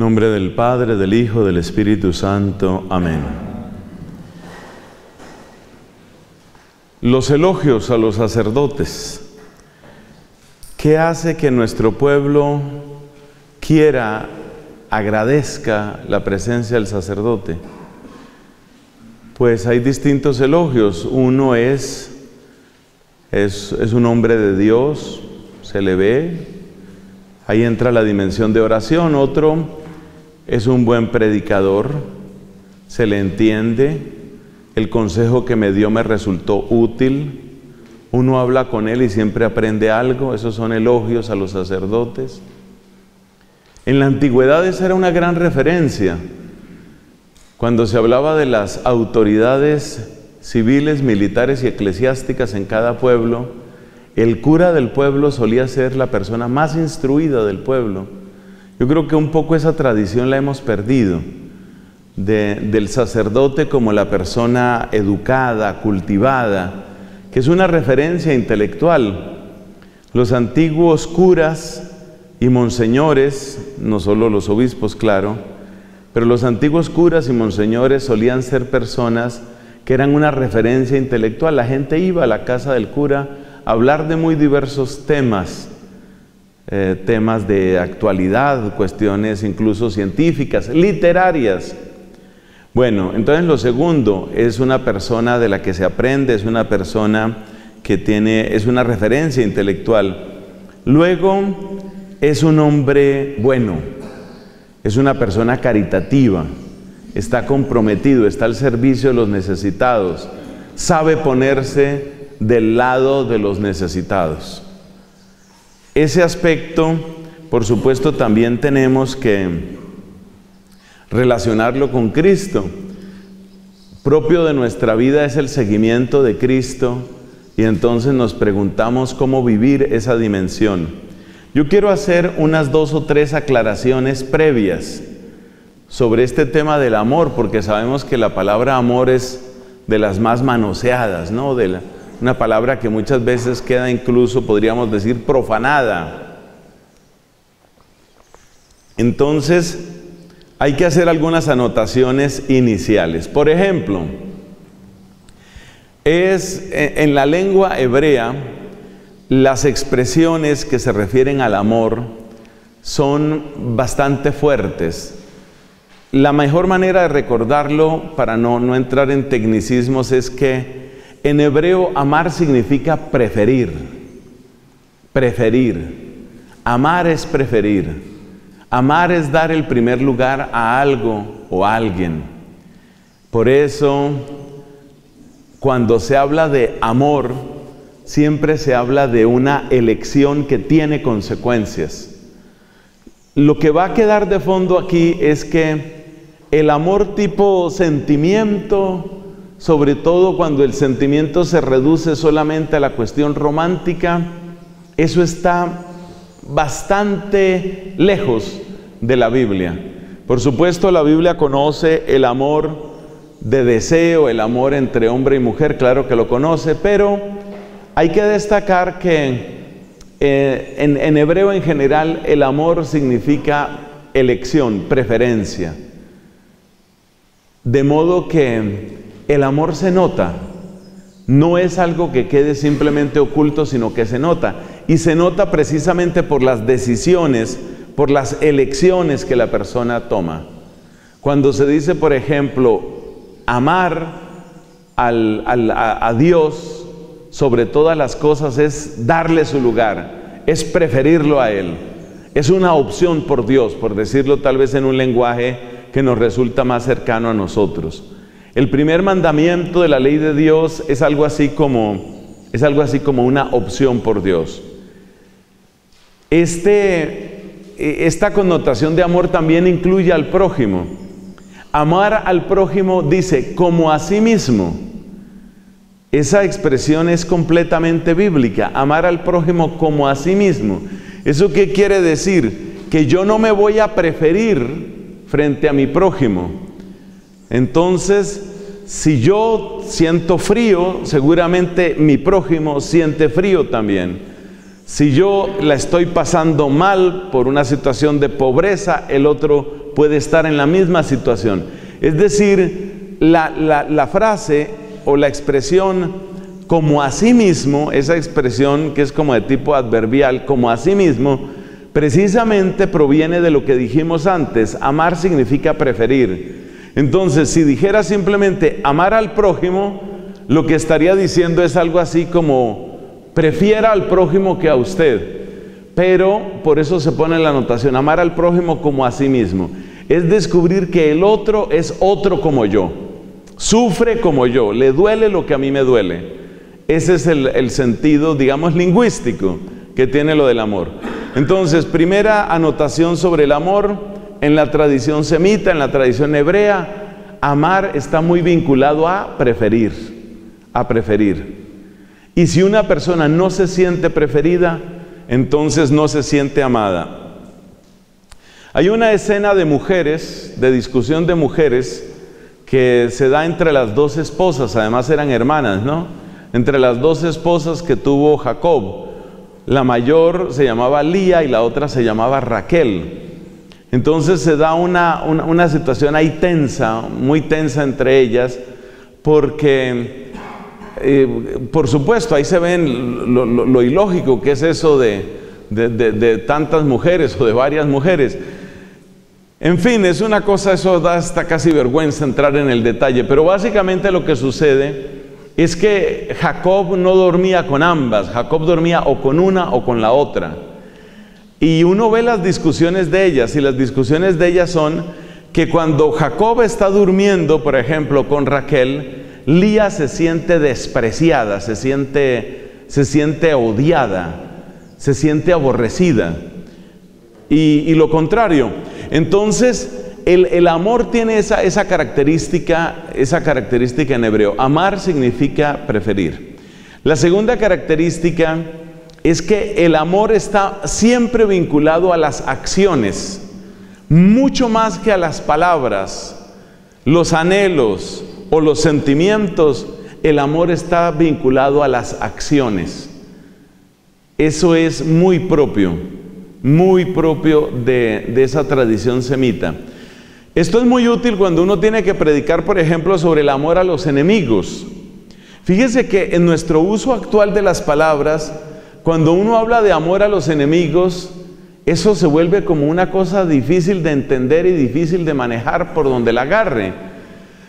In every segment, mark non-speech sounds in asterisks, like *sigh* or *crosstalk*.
Nombre del Padre, del Hijo, del Espíritu Santo. Amén. Los elogios a los sacerdotes. ¿Qué hace que nuestro pueblo quiera, agradezca la presencia del sacerdote? Pues hay distintos elogios. Uno es, es, es un hombre de Dios, se le ve, ahí entra la dimensión de oración. Otro es un buen predicador, se le entiende, el consejo que me dio me resultó útil, uno habla con él y siempre aprende algo, esos son elogios a los sacerdotes. En la antigüedad esa era una gran referencia. Cuando se hablaba de las autoridades civiles, militares y eclesiásticas en cada pueblo, el cura del pueblo solía ser la persona más instruida del pueblo yo creo que un poco esa tradición la hemos perdido, del sacerdote como la persona educada, cultivada, que es una referencia intelectual. Los antiguos curas y monseñores, no solo los obispos, claro, pero los antiguos curas y monseñores solían ser personas que eran una referencia intelectual. La gente iba a la casa del cura a hablar de muy diversos temas eh, temas de actualidad, cuestiones incluso científicas, literarias. Bueno, entonces lo segundo es una persona de la que se aprende, es una persona que tiene, es una referencia intelectual. Luego es un hombre bueno, es una persona caritativa, está comprometido, está al servicio de los necesitados, sabe ponerse del lado de los necesitados. Ese aspecto, por supuesto, también tenemos que relacionarlo con Cristo. Propio de nuestra vida es el seguimiento de Cristo y entonces nos preguntamos cómo vivir esa dimensión. Yo quiero hacer unas dos o tres aclaraciones previas sobre este tema del amor, porque sabemos que la palabra amor es de las más manoseadas, ¿no? De la, una palabra que muchas veces queda incluso, podríamos decir, profanada. Entonces, hay que hacer algunas anotaciones iniciales. Por ejemplo, es e, en la lengua hebrea las expresiones que se refieren al amor son bastante fuertes. La mejor manera de recordarlo, para no, no entrar en tecnicismos, es que en hebreo, amar significa preferir. Preferir. Amar es preferir. Amar es dar el primer lugar a algo o a alguien. Por eso, cuando se habla de amor, siempre se habla de una elección que tiene consecuencias. Lo que va a quedar de fondo aquí es que el amor tipo sentimiento, sobre todo cuando el sentimiento se reduce solamente a la cuestión romántica, eso está bastante lejos de la Biblia. Por supuesto, la Biblia conoce el amor de deseo, el amor entre hombre y mujer, claro que lo conoce, pero hay que destacar que eh, en, en hebreo en general el amor significa elección, preferencia. De modo que el amor se nota. No es algo que quede simplemente oculto, sino que se nota. Y se nota precisamente por las decisiones, por las elecciones que la persona toma. Cuando se dice, por ejemplo, amar a, a Dios sobre todas las cosas es darle su lugar, es preferirlo a Él. Es una opción por Dios, por decirlo tal vez en un lenguaje que nos resulta más cercano a nosotros. El primer mandamiento de la ley de Dios es algo así como es algo así como una opción por Dios. Este, esta connotación de amor también incluye al prójimo. Amar al prójimo dice como a sí mismo. Esa expresión es completamente bíblica, amar al prójimo como a sí mismo. ¿Eso qué quiere decir? Que yo no me voy a preferir frente a mi prójimo. Entonces, si yo siento frío, seguramente mi prójimo siente frío también. Si yo la estoy pasando mal por una situación de pobreza, el otro puede estar en la misma situación. Es decir, la, frase o la expresión como a sí mismo, esa expresión que es como de tipo adverbial, como a sí mismo, precisamente proviene de lo que dijimos antes. Amar significa preferir. Entonces, si dijera simplemente amar al prójimo, lo que estaría diciendo es algo así como, prefiera al prójimo que a usted. Pero por eso se pone la anotación, amar al prójimo como a sí mismo. Es descubrir que el otro es otro como yo. Sufre como yo, le duele lo que a mí me duele. Ese es el, el sentido, digamos, lingüístico que tiene lo del amor. Entonces, primera anotación sobre el amor, en la tradición semita, en la tradición hebrea, amar está muy vinculado a preferir, a preferir. Y si una persona no se siente preferida, entonces no se siente amada. Hay una escena de mujeres, de discusión de mujeres, que se da entre las dos esposas, además eran hermanas, ¿no? Entre las dos esposas que tuvo Jacob. La mayor se llamaba Lía y la otra se llamaba Raquel. Entonces se da una, situación ahí tensa, muy tensa entre ellas, porque, eh, por supuesto, ahí se ven lo, ilógico que es eso de, de, tantas mujeres *laughs* o de varias mujeres. En fin, es una cosa, eso da hasta casi vergüenza entrar en el detalle, pero básicamente lo que sucede es que Jacob no dormía con ambas, Jacob dormía o con una o con la otra. Y uno ve las discusiones de ellas y las discusiones de ellas son que cuando Jacob está durmiendo, por ejemplo, con Raquel, Lía se siente despreciada, se siente, se siente odiada, se siente aborrecida. Y, lo contrario. Entonces, el, el amor tiene esa, esa, característica, esa característica en hebreo. Amar significa preferir. La segunda característica es que el amor está siempre vinculado a las acciones, mucho más que a las palabras, los anhelos o los sentimientos, el amor está vinculado a las acciones. Eso es muy propio, muy propio de, esa tradición semita. Esto es muy útil cuando uno tiene que predicar, por ejemplo, sobre el amor a los enemigos. Fíjese que en nuestro uso actual de las palabras, cuando uno habla de amor a los enemigos, eso se vuelve como una cosa difícil de entender y difícil de manejar por donde la agarre.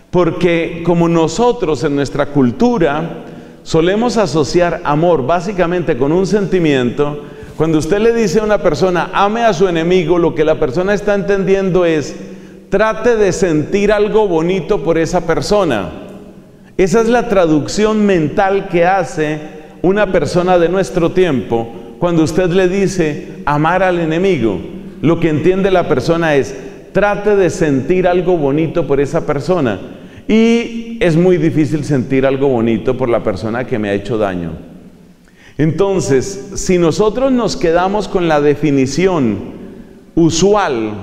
Porque como nosotros en nuestra cultura solemos asociar amor básicamente con un sentimiento, cuando usted le dice a una persona, ame a su enemigo, lo que la persona está entendiendo es, trate de sentir algo bonito por esa persona. Esa es la traducción mental que hace una persona de nuestro tiempo, cuando usted le dice amar al enemigo, lo que entiende la persona es trate de sentir algo bonito por esa persona. Y es muy difícil sentir algo bonito por la persona que me ha hecho daño. Entonces, si nosotros nos quedamos con la definición usual,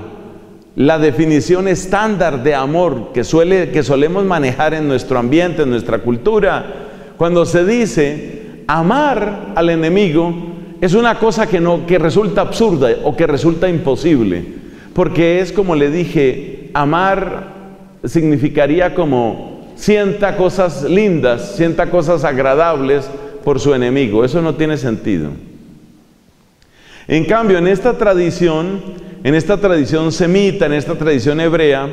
la definición estándar de amor que, suele, que solemos manejar en nuestro ambiente, en nuestra cultura, cuando se dice amar al enemigo es una cosa que, no, que resulta absurda o que resulta imposible, porque es como le dije, amar significaría como sienta cosas lindas, sienta cosas agradables por su enemigo, eso no tiene sentido. En cambio, en esta tradición, en esta tradición semita, en esta tradición hebrea,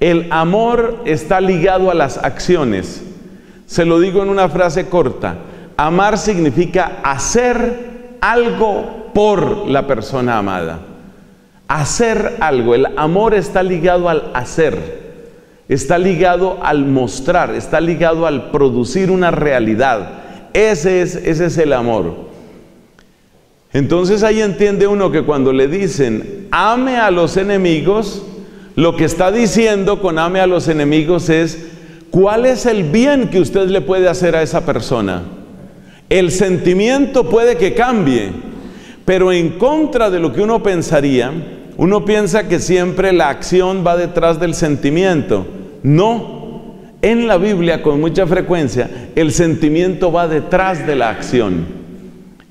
el amor está ligado a las acciones. Se lo digo en una frase corta. Amar significa hacer algo por la persona amada. Hacer algo. El amor está ligado al hacer. Está ligado al mostrar. Está ligado al producir una realidad. Ese es, ese es el amor. Entonces ahí entiende uno que cuando le dicen ame a los enemigos, lo que está diciendo con ame a los enemigos es, ¿cuál es el bien que usted le puede hacer a esa persona? El sentimiento puede que cambie, pero en contra de lo que uno pensaría, uno piensa que siempre la acción va detrás del sentimiento. No, en la Biblia con mucha frecuencia el sentimiento va detrás de la acción.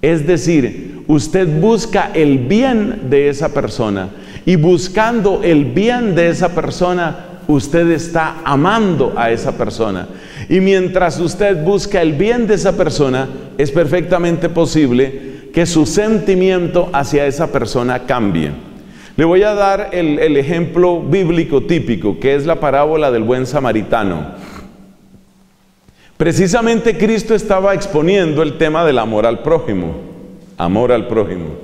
Es decir, usted busca el bien de esa persona y buscando el bien de esa persona, usted está amando a esa persona. Y mientras usted busca el bien de esa persona, es perfectamente posible que su sentimiento hacia esa persona cambie. Le voy a dar el, ejemplo bíblico típico, que es la parábola del buen samaritano. Precisamente Cristo estaba exponiendo el tema del amor al prójimo, amor al prójimo.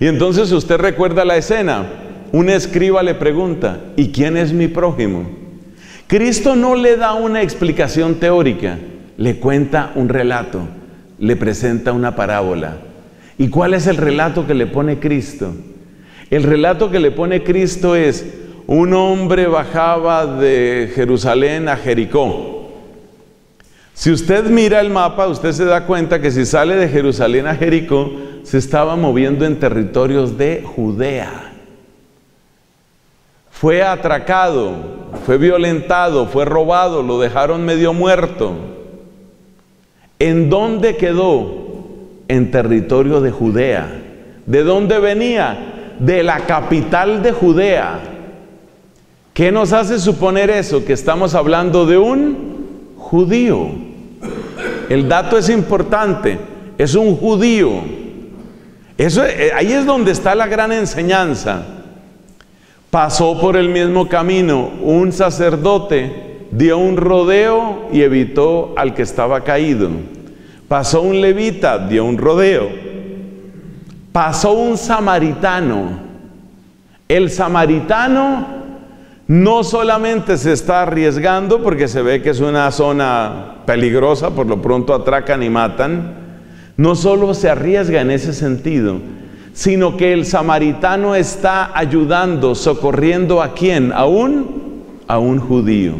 Y entonces usted recuerda la escena, un escriba le pregunta, ¿y quién es mi prójimo? Cristo no le da una explicación teórica, le cuenta un relato, le presenta una parábola. ¿Y cuál es el relato que le pone Cristo? El relato que le pone Cristo es, un hombre bajaba de Jerusalén a Jericó. Si usted mira el mapa, usted se da cuenta que si sale de Jerusalén a Jericó, se estaba moviendo en territorios de Judea. Fue atracado, fue violentado, fue robado, lo dejaron medio muerto. ¿En dónde quedó? en territorio de Judea. ¿De dónde venía? De la capital de Judea. ¿Qué nos hace suponer eso? Que estamos hablando de un judío. El dato es importante, es un judío. Eso, eh, ahí es donde está la gran enseñanza. Pasó por el mismo camino un sacerdote, dio un rodeo y evitó al que estaba caído. Pasó un levita, dio un rodeo. Pasó un samaritano. El samaritano no solamente se está arriesgando porque se ve que es una zona peligrosa, por lo pronto atracan y matan, no solo se arriesga en ese sentido, sino que el samaritano está ayudando, socorriendo a quién? A un, a un judío.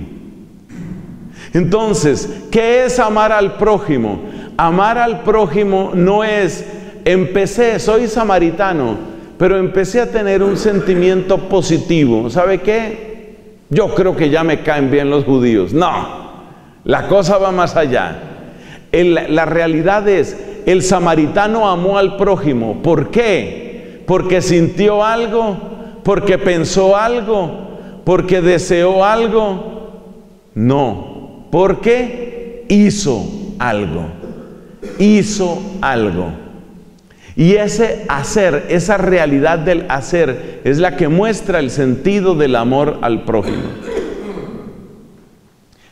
Entonces, ¿qué es amar al prójimo? Amar al prójimo no es, empecé, soy samaritano, pero empecé a tener un sentimiento positivo. ¿Sabe qué? Yo creo que ya me caen bien los judíos. No, la cosa va más allá. la realidad es, el samaritano amó al prójimo. ¿Por qué? Porque sintió algo, porque pensó algo, porque deseó algo. No, porque hizo algo hizo algo. Y ese hacer, esa realidad del hacer, es la que muestra el sentido del amor al prójimo.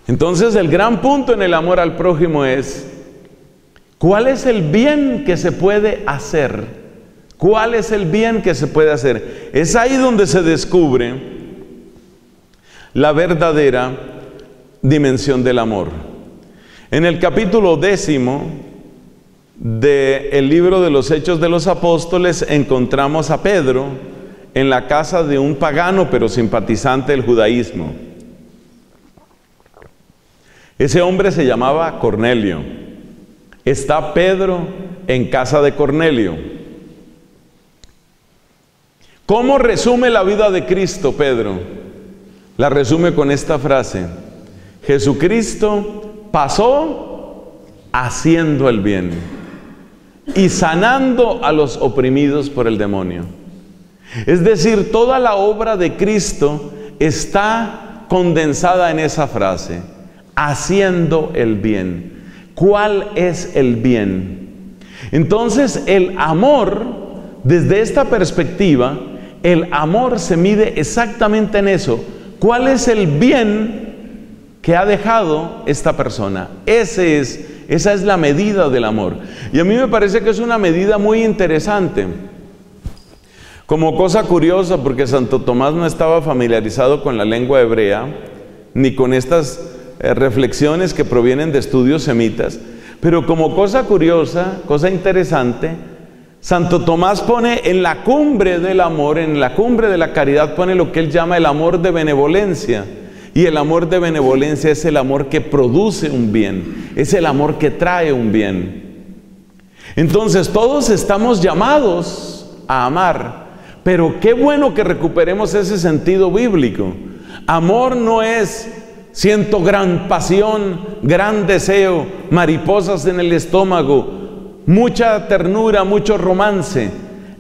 Entonces el gran punto en el amor al prójimo es, ¿cuál es el bien que se puede hacer? ¿Cuál es el bien que se puede hacer? Es ahí donde se descubre la verdadera dimensión del amor. En el capítulo décimo del libro de los Hechos de los Apóstoles encontramos a Pedro en la casa de un pagano pero simpatizante del judaísmo. Ese hombre se llamaba Cornelio. Está Pedro en casa de Cornelio. ¿Cómo resume la vida de Cristo, Pedro? La resume con esta frase. Jesucristo pasó haciendo el bien y sanando a los oprimidos por el demonio. Es decir, toda la obra de Cristo está condensada en esa frase, haciendo el bien. ¿Cuál es el bien? Entonces el amor, desde esta perspectiva, el amor se mide exactamente en eso. ¿Cuál es el bien que ha dejado esta persona? Es esa es la medida del amor. Y a mí me parece que es una medida muy interesante. Como cosa curiosa, porque Santo Tomás no estaba familiarizado con la lengua hebrea, ni con estas eh, reflexiones que provienen de estudios semitas, pero como cosa curiosa, cosa interesante, Santo Tomás pone en la cumbre del amor, en la cumbre de la caridad, pone lo que él llama el amor de benevolencia. Y el amor de benevolencia es el amor que produce un bien, es el amor que trae un bien. Entonces todos estamos llamados a amar, pero qué bueno que recuperemos ese sentido bíblico. Amor no es siento gran pasión, gran deseo, mariposas en el estómago, mucha ternura, mucho romance.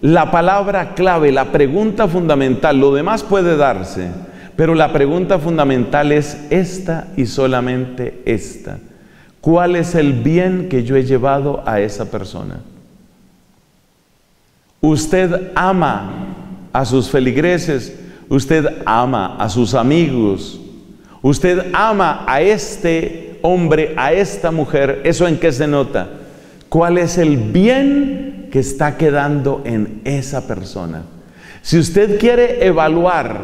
La palabra clave, la pregunta fundamental, lo demás puede darse, pero la pregunta fundamental es esta y solamente esta. ¿Cuál es el bien que yo he llevado a esa persona? Usted ama a sus feligreses, usted ama a sus amigos, usted ama a este hombre, a esta mujer, ¿eso en qué se nota? cuál es el bien que está quedando en esa persona. Si usted quiere evaluar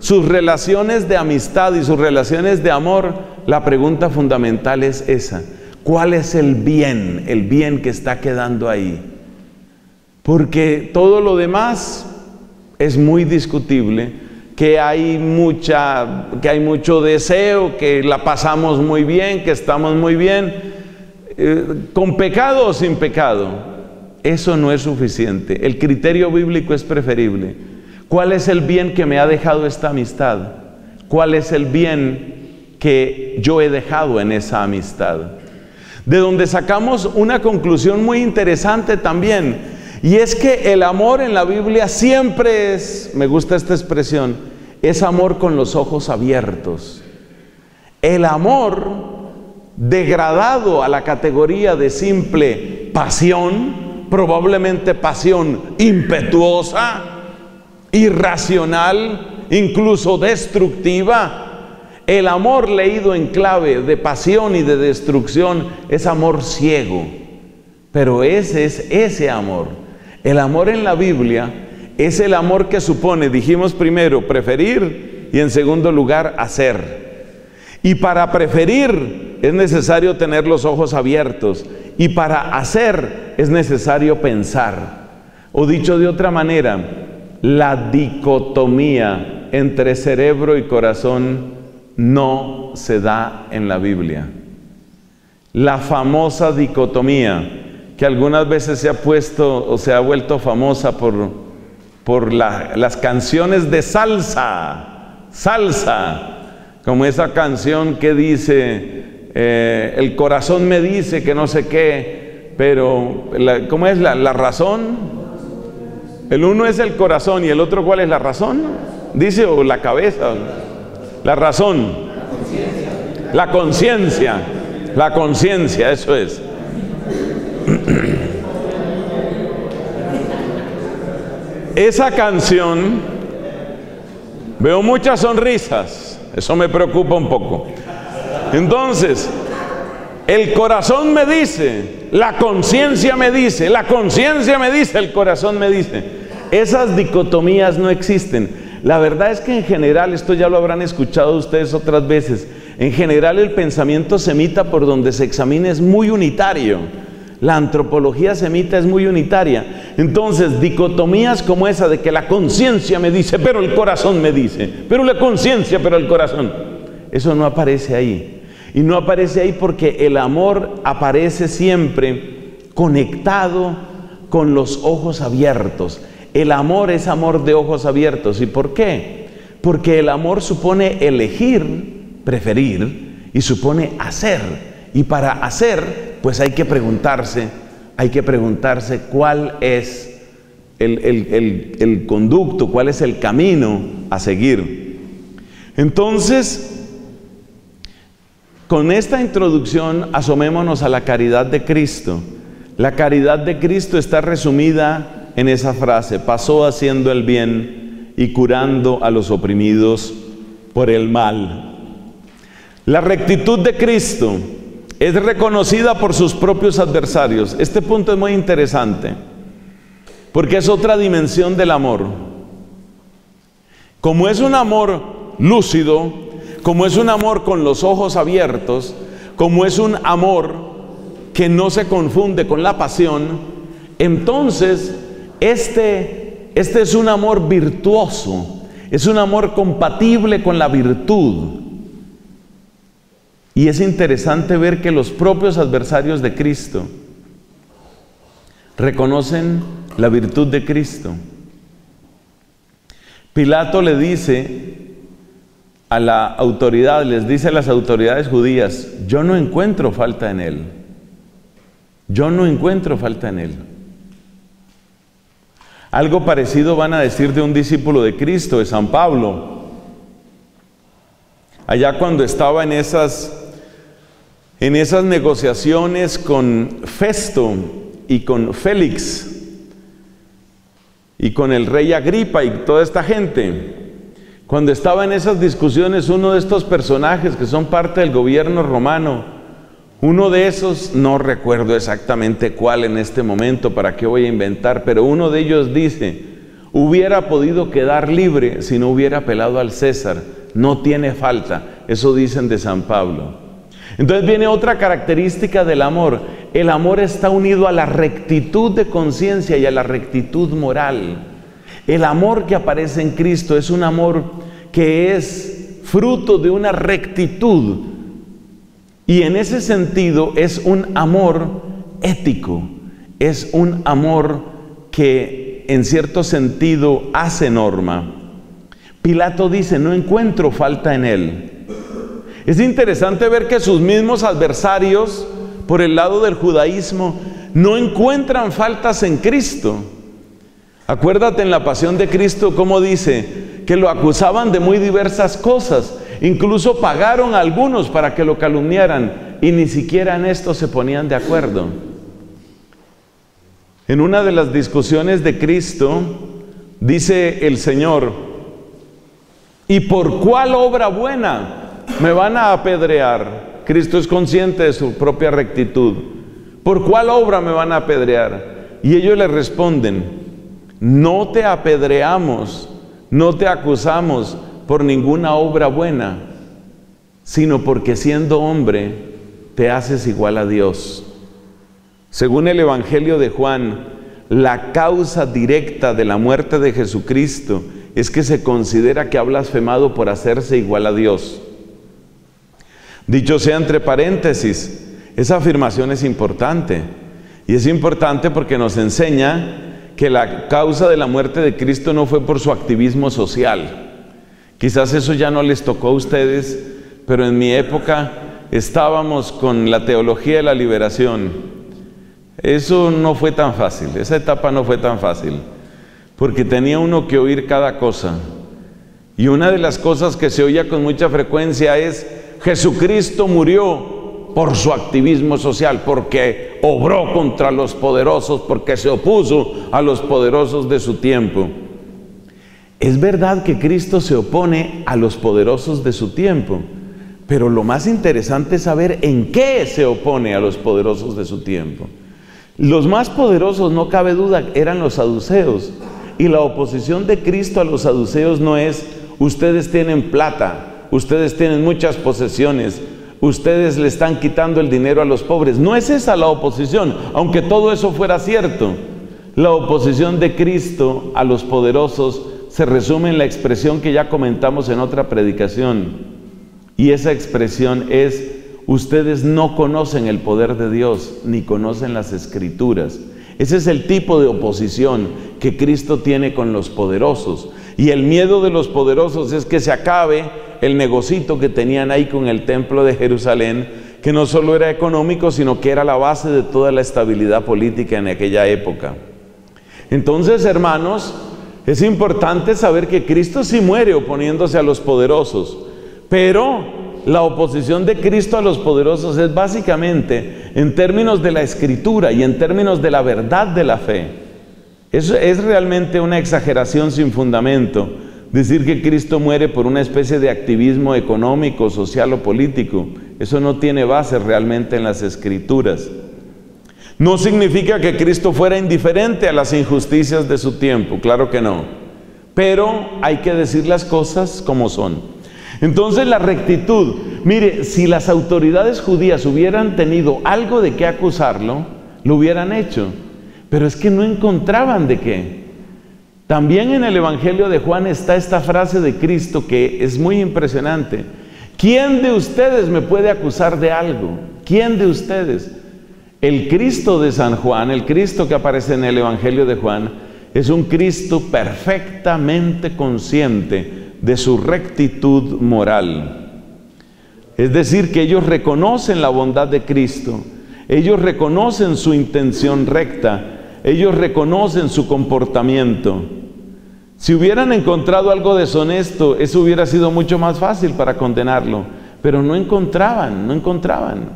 sus relaciones de amistad y sus relaciones de amor, la pregunta fundamental es esa. ¿Cuál es el bien, el bien que está quedando ahí? Porque todo lo demás es muy discutible, que hay mucha que hay mucho deseo, que la pasamos muy bien, que estamos muy bien, eh, con pecado o sin pecado, eso no es suficiente. El criterio bíblico es preferible. ¿Cuál es el bien que me ha dejado esta amistad? ¿Cuál es el bien que yo he dejado en esa amistad? De donde sacamos una conclusión muy interesante también, y es que el amor en la Biblia siempre es, me gusta esta expresión, es amor con los ojos abiertos. El amor degradado a la categoría de simple pasión, probablemente pasión impetuosa, irracional, incluso destructiva. El amor leído en clave de pasión y de destrucción es amor ciego. Pero ese es ese amor. El amor en la Biblia es el amor que supone, dijimos primero, preferir y en segundo lugar, hacer. Y para preferir es necesario tener los ojos abiertos y para hacer es necesario pensar. O dicho de otra manera, la dicotomía entre cerebro y corazón no se da en la Biblia. La famosa dicotomía que algunas veces se ha puesto o se ha vuelto famosa por, por las canciones de salsa, salsa, como esa canción que dice, eh, el corazón me dice que no sé qué, pero ¿cómo es la, la razón? El uno es el corazón y el otro cuál es la razón? Dice o la cabeza, la razón, la conciencia, la conciencia, eso es. Esa canción, veo muchas sonrisas, eso me preocupa un poco. Entonces, el corazón me dice, la conciencia me dice, la conciencia me dice, el corazón me dice. Esas dicotomías no existen. La verdad es que en general, esto ya lo habrán escuchado ustedes otras veces, en general el pensamiento semita por donde se examina es muy unitario. La antropología semita es muy unitaria. Entonces, dicotomías como esa de que la conciencia me dice, pero el corazón me dice, pero la conciencia, pero el corazón, eso no aparece ahí. Y no aparece ahí porque el amor aparece siempre conectado con los ojos abiertos. El amor es amor de ojos abiertos. ¿Y por qué? Porque el amor supone elegir, preferir y supone hacer. Y para hacer, pues hay que preguntarse, hay que preguntarse cuál es el, el conducto, cuál es el camino a seguir. Entonces, con esta introducción asomémonos a la caridad de Cristo. La caridad de Cristo está resumida en esa frase, pasó haciendo el bien y curando a los oprimidos por el mal. La rectitud de Cristo es reconocida por sus propios adversarios. Este punto es muy interesante, porque es otra dimensión del amor. Como es un amor lúcido, como es un amor con los ojos abiertos, como es un amor que no se confunde con la pasión, entonces este, este es un amor virtuoso, es un amor compatible con la virtud. Y es interesante ver que los propios adversarios de Cristo reconocen la virtud de Cristo. Pilato le dice a la autoridad, les dice a las autoridades judías, yo no encuentro falta en él. Yo no encuentro falta en él. Algo parecido van a decir de un discípulo de Cristo, de San Pablo. Allá cuando estaba en esas en esas negociaciones con Festo y con Félix y con el rey Agripa y toda esta gente, cuando estaba en esas discusiones uno de estos personajes que son parte del gobierno romano, uno de esos, no recuerdo exactamente cuál en este momento, para qué voy a inventar, pero uno de ellos dice, hubiera podido quedar libre si no hubiera apelado al César, no tiene falta, eso dicen de San Pablo. Entonces viene otra característica del amor. El amor está unido a la rectitud de conciencia y a la rectitud moral. El amor que aparece en Cristo es un amor que es fruto de una rectitud. Y en ese sentido es un amor ético, es un amor que en cierto sentido hace norma. Pilato dice, no encuentro falta en él. Es interesante ver que sus mismos adversarios, por el lado del judaísmo, no encuentran faltas en Cristo. Acuérdate en la pasión de Cristo cómo dice que lo acusaban de muy diversas cosas. Incluso pagaron a algunos para que lo calumniaran y ni siquiera en esto se ponían de acuerdo. En una de las discusiones de Cristo dice el Señor, ¿y por cuál obra buena? Me van a apedrear. Cristo es consciente de su propia rectitud. ¿Por cuál obra me van a apedrear? Y ellos le responden, no te apedreamos, no te acusamos por ninguna obra buena, sino porque siendo hombre te haces igual a Dios. Según el Evangelio de Juan, la causa directa de la muerte de Jesucristo es que se considera que ha blasfemado por hacerse igual a Dios. Dicho sea entre paréntesis, esa afirmación es importante. Y es importante porque nos enseña que la causa de la muerte de Cristo no fue por su activismo social. Quizás eso ya no les tocó a ustedes, pero en mi época estábamos con la teología de la liberación. Eso no fue tan fácil, esa etapa no fue tan fácil, porque tenía uno que oír cada cosa. Y una de las cosas que se oía con mucha frecuencia es, Jesucristo murió por su activismo social, porque obró contra los poderosos, porque se opuso a los poderosos de su tiempo. Es verdad que Cristo se opone a los poderosos de su tiempo, pero lo más interesante es saber en qué se opone a los poderosos de su tiempo. Los más poderosos, no cabe duda, eran los saduceos. Y la oposición de Cristo a los saduceos no es, ustedes tienen plata, ustedes tienen muchas posesiones, ustedes le están quitando el dinero a los pobres. No es esa la oposición, aunque todo eso fuera cierto. La oposición de Cristo a los poderosos se resume en la expresión que ya comentamos en otra predicación. Y esa expresión es, ustedes no conocen el poder de Dios, ni conocen las escrituras. Ese es el tipo de oposición que Cristo tiene con los poderosos. Y el miedo de los poderosos es que se acabe el negocito que tenían ahí con el templo de Jerusalén, que no solo era económico, sino que era la base de toda la estabilidad política en aquella época. Entonces, hermanos, es importante saber que Cristo sí muere oponiéndose a los poderosos, pero la oposición de Cristo a los poderosos es básicamente en términos de la escritura y en términos de la verdad de la fe. Eso es realmente una exageración sin fundamento Decir que Cristo muere por una especie de activismo económico, social o político, eso no tiene base realmente en las escrituras. No significa que Cristo fuera indiferente a las injusticias de su tiempo, claro que no. Pero hay que decir las cosas como son. Entonces la rectitud, mire, si las autoridades judías hubieran tenido algo de qué acusarlo, lo hubieran hecho. Pero es que no encontraban de qué. También en el Evangelio de Juan está esta frase de Cristo que es muy impresionante. ¿Quién de ustedes me puede acusar de algo? ¿Quién de ustedes? El Cristo de San Juan, el Cristo que aparece en el Evangelio de Juan, es un Cristo perfectamente consciente de su rectitud moral. Es decir, que ellos reconocen la bondad de Cristo, ellos reconocen su intención recta, ellos reconocen su comportamiento. Si hubieran encontrado algo deshonesto, eso hubiera sido mucho más fácil para condenarlo, pero no encontraban, no encontraban.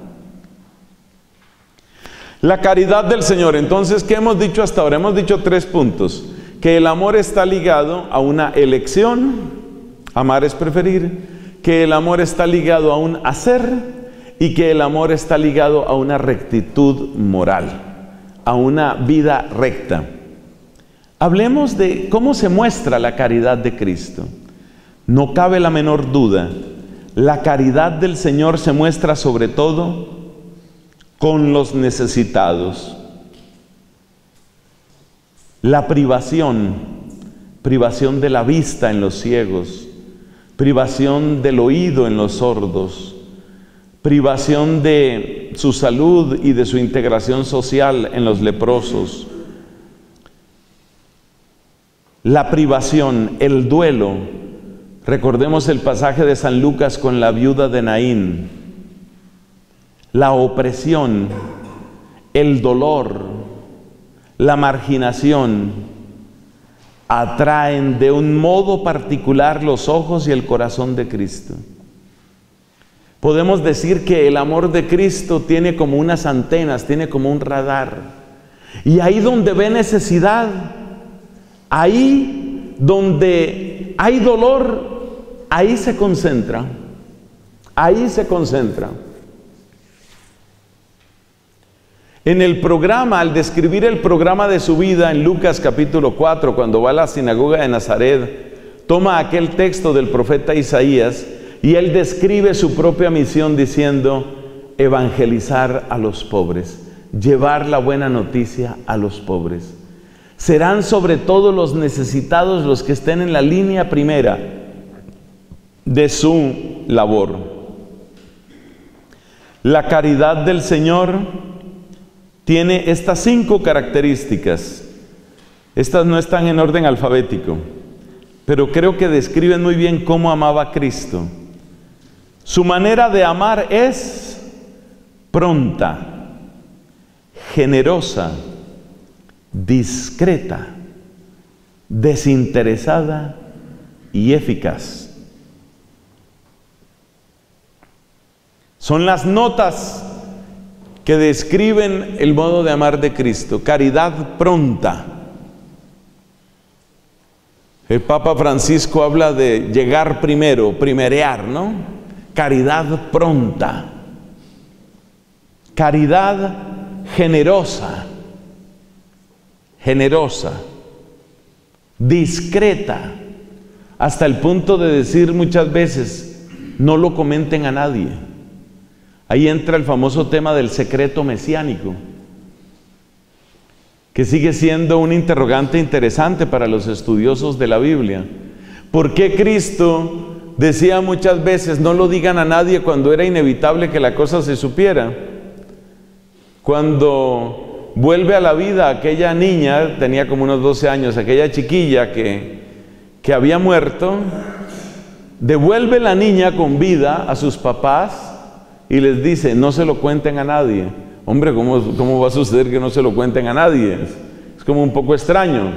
La caridad del Señor, entonces, ¿qué hemos dicho hasta ahora? Hemos dicho tres puntos. Que el amor está ligado a una elección, amar es preferir, que el amor está ligado a un hacer y que el amor está ligado a una rectitud moral, a una vida recta. Hablemos de cómo se muestra la caridad de Cristo. No cabe la menor duda, la caridad del Señor se muestra sobre todo con los necesitados. La privación, privación de la vista en los ciegos, privación del oído en los sordos, privación de su salud y de su integración social en los leprosos, la privación, el duelo. Recordemos el pasaje de San Lucas con la viuda de Naín. La opresión, el dolor, la marginación atraen de un modo particular los ojos y el corazón de Cristo. Podemos decir que el amor de Cristo tiene como unas antenas, tiene como un radar. Y ahí donde ve necesidad, Ahí donde hay dolor, ahí se concentra. Ahí se concentra. En el programa, al describir el programa de su vida en Lucas capítulo 4, cuando va a la sinagoga de Nazaret, toma aquel texto del profeta Isaías y él describe su propia misión diciendo, evangelizar a los pobres, llevar la buena noticia a los pobres. Serán sobre todo los necesitados los que estén en la línea primera de su labor. La caridad del Señor tiene estas cinco características. Estas no están en orden alfabético, pero creo que describen muy bien cómo amaba Cristo. Su manera de amar es pronta, generosa, discreta, desinteresada y eficaz. Son las notas que describen el modo de amar de Cristo. Caridad pronta. El Papa Francisco habla de llegar primero, primerear, ¿no? Caridad pronta. Caridad generosa generosa, discreta, hasta el punto de decir muchas veces, no lo comenten a nadie. Ahí entra el famoso tema del secreto mesiánico, que sigue siendo un interrogante interesante para los estudiosos de la Biblia. ¿Por qué Cristo decía muchas veces, no lo digan a nadie cuando era inevitable que la cosa se supiera? Cuando vuelve a la vida aquella niña, tenía como unos 12 años, aquella chiquilla que, que había muerto, devuelve la niña con vida a sus papás y les dice, no se lo cuenten a nadie. Hombre, ¿cómo, cómo va a suceder que no se lo cuenten a nadie? Es como un poco extraño.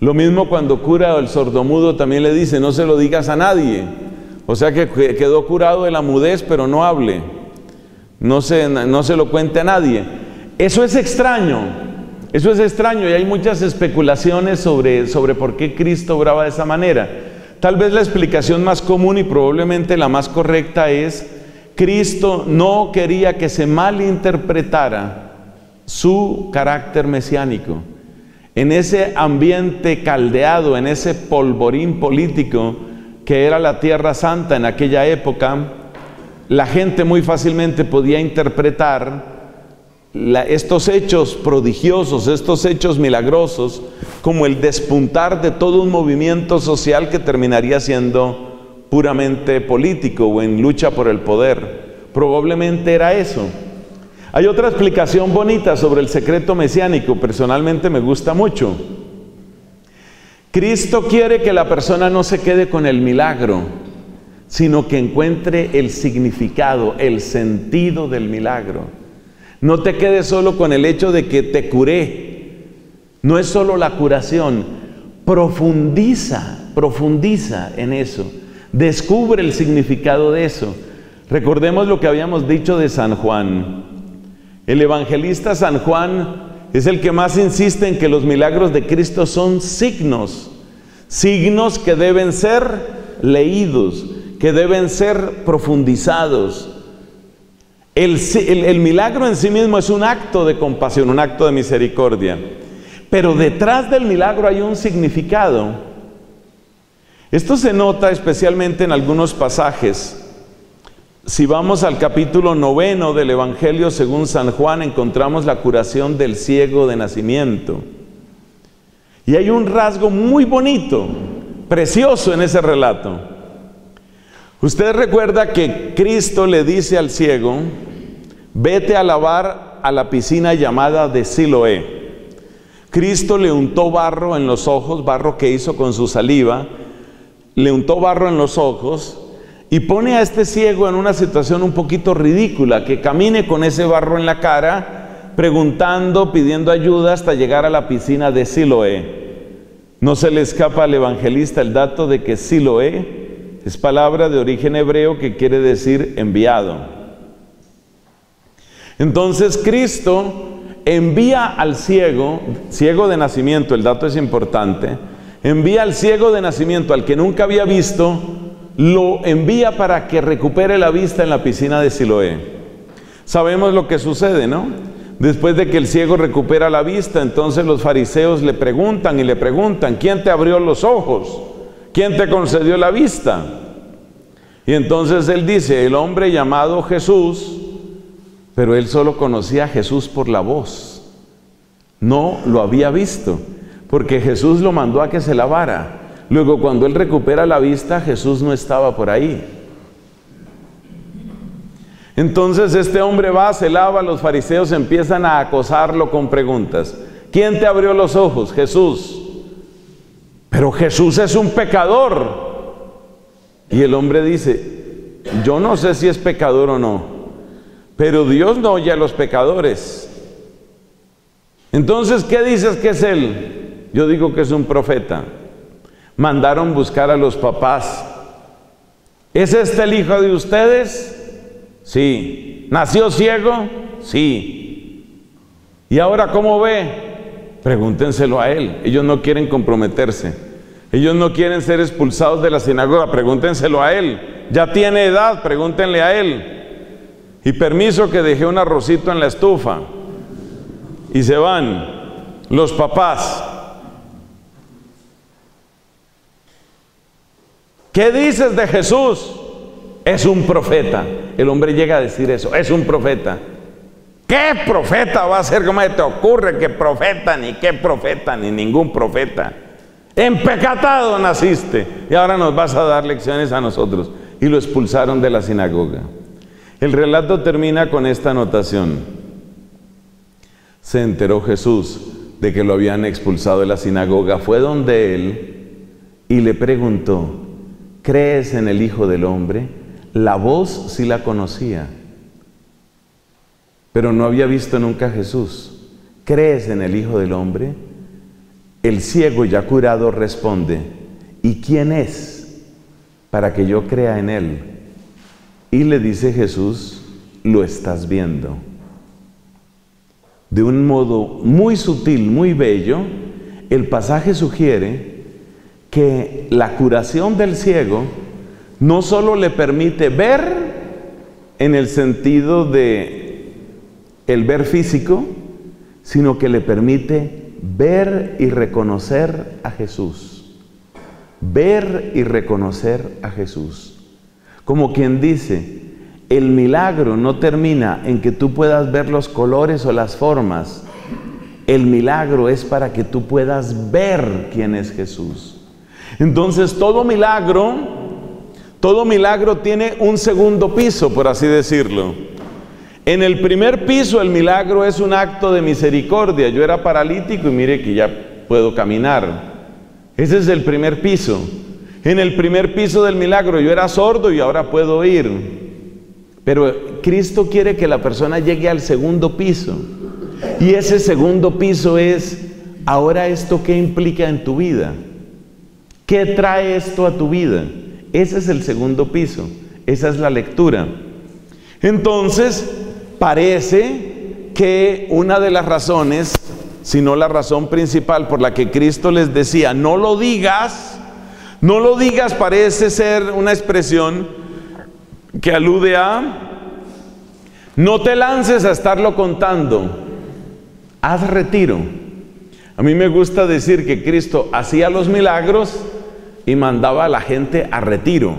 Lo mismo cuando cura el sordomudo también le dice, no se lo digas a nadie. O sea que quedó curado de la mudez, pero no hable. No se, no se lo cuente a nadie. Eso es extraño, eso es extraño y hay muchas especulaciones sobre, sobre por qué Cristo obraba de esa manera. Tal vez la explicación más común y probablemente la más correcta es, Cristo no quería que se malinterpretara su carácter mesiánico. En ese ambiente caldeado, en ese polvorín político que era la Tierra Santa en aquella época, la gente muy fácilmente podía interpretar estos hechos prodigiosos, estos hechos milagrosos, como el despuntar de todo un movimiento social que terminaría siendo puramente político o en lucha por el poder. Probablemente era eso. Hay otra explicación bonita sobre el secreto mesiánico, personalmente me gusta mucho. Cristo quiere que la persona no se quede con el milagro, sino que encuentre el significado, el sentido del milagro. No te quedes solo con el hecho de que te curé. No es solo la curación. Profundiza, profundiza en eso. Descubre el significado de eso. Recordemos lo que habíamos dicho de San Juan. El evangelista San Juan es el que más insiste en que los milagros de Cristo son signos, signos que deben ser leídos, que deben ser profundizados. El, milagro en sí mismo es un acto de compasión, un acto de misericordia, pero detrás del milagro hay un significado. Esto se nota especialmente en algunos pasajes. Si vamos al capítulo noveno del Evangelio según San Juan, encontramos la curación del ciego de nacimiento. Y hay un rasgo muy bonito, precioso en ese relato. Usted recuerda que Cristo le dice al ciego, vete a lavar a la piscina llamada de Siloé. Cristo le untó barro en los ojos, barro que hizo con su saliva, le untó barro en los ojos y pone a este ciego en una situación un poquito ridícula, que camine con ese barro en la cara, preguntando, pidiendo ayuda hasta llegar a la piscina de Siloé. No se le escapa al evangelista el dato de que Siloé es palabra de origen hebreo que quiere decir enviado. Entonces Cristo envía al ciego, ciego de nacimiento, el dato es importante, envía al ciego de nacimiento, al que nunca había visto, lo envía para que recupere la vista en la piscina de Siloé. Sabemos lo que sucede, ¿no? Después de que el ciego recupera la vista, entonces los fariseos le preguntan y le preguntan, ¿quién te abrió los ojos? ¿Quién te concedió la vista? Y entonces él dice, el hombre llamado Jesús, pero él solo conocía a Jesús por la voz. No lo había visto porque Jesús lo mandó a que se lavara. Luego cuando él recupera la vista, Jesús no estaba por ahí. Entonces este hombre va, se lava, los fariseos empiezan a acosarlo con preguntas. ¿Quién te abrió los ojos? Jesús. Pero Jesús es un pecador. Y el hombre dice, yo no sé si es pecador o no, pero Dios no oye a los pecadores. Entonces, ¿qué dices que es él? Yo digo que es un profeta. Mandaron buscar a los papás. ¿Es este el hijo de ustedes? Sí. ¿Nació ciego? Sí. ¿Y ahora cómo ve? Pregúntenselo a él. Ellos no quieren comprometerse. Ellos no quieren ser expulsados de la sinagoga. Pregúntenselo a él. Ya tiene edad, pregúntenle a él. Y permiso que dejé un arrocito en la estufa. Y se van los papás. ¿Qué dices de Jesús? Es un profeta. El hombre llega a decir eso, es un profeta. ¿Qué profeta va a ser? ¿Cómo te ocurre que profeta, ni qué profeta, ni ningún profeta? Empecatado naciste y ahora nos vas a dar lecciones a nosotros. Y lo expulsaron de la sinagoga. El relato termina con esta anotación. Se enteró Jesús de que lo habían expulsado de la sinagoga, fue donde él y le preguntó, ¿Crees en el Hijo del Hombre? La voz sí la conocía, pero no había visto nunca a Jesús. ¿Crees en el Hijo del Hombre? El ciego ya curado responde, ¿y quién es para que yo crea en él? Y le dice Jesús, lo estás viendo. De un modo muy sutil, muy bello, el pasaje sugiere que la curación del ciego no solo le permite ver en el sentido de el ver físico, sino que le permite ver y reconocer a Jesús. Ver y reconocer a Jesús. Como quien dice, el milagro no termina en que tú puedas ver los colores o las formas. El milagro es para que tú puedas ver quién es Jesús. Entonces todo milagro, todo milagro tiene un segundo piso, por así decirlo. En el primer piso el milagro es un acto de misericordia. Yo era paralítico y mire que ya puedo caminar. Ese es el primer piso. En el primer piso del milagro yo era sordo y ahora puedo oír. Pero Cristo quiere que la persona llegue al segundo piso. Y ese segundo piso es, ahora esto qué implica en tu vida. ¿Qué trae esto a tu vida? Ese es el segundo piso. Esa es la lectura. Entonces, parece que una de las razones, si no la razón principal por la que Cristo les decía, no lo digas, no lo digas parece ser una expresión que alude a, no te lances a estarlo contando, haz retiro. A mí me gusta decir que Cristo hacía los milagros y mandaba a la gente a retiro.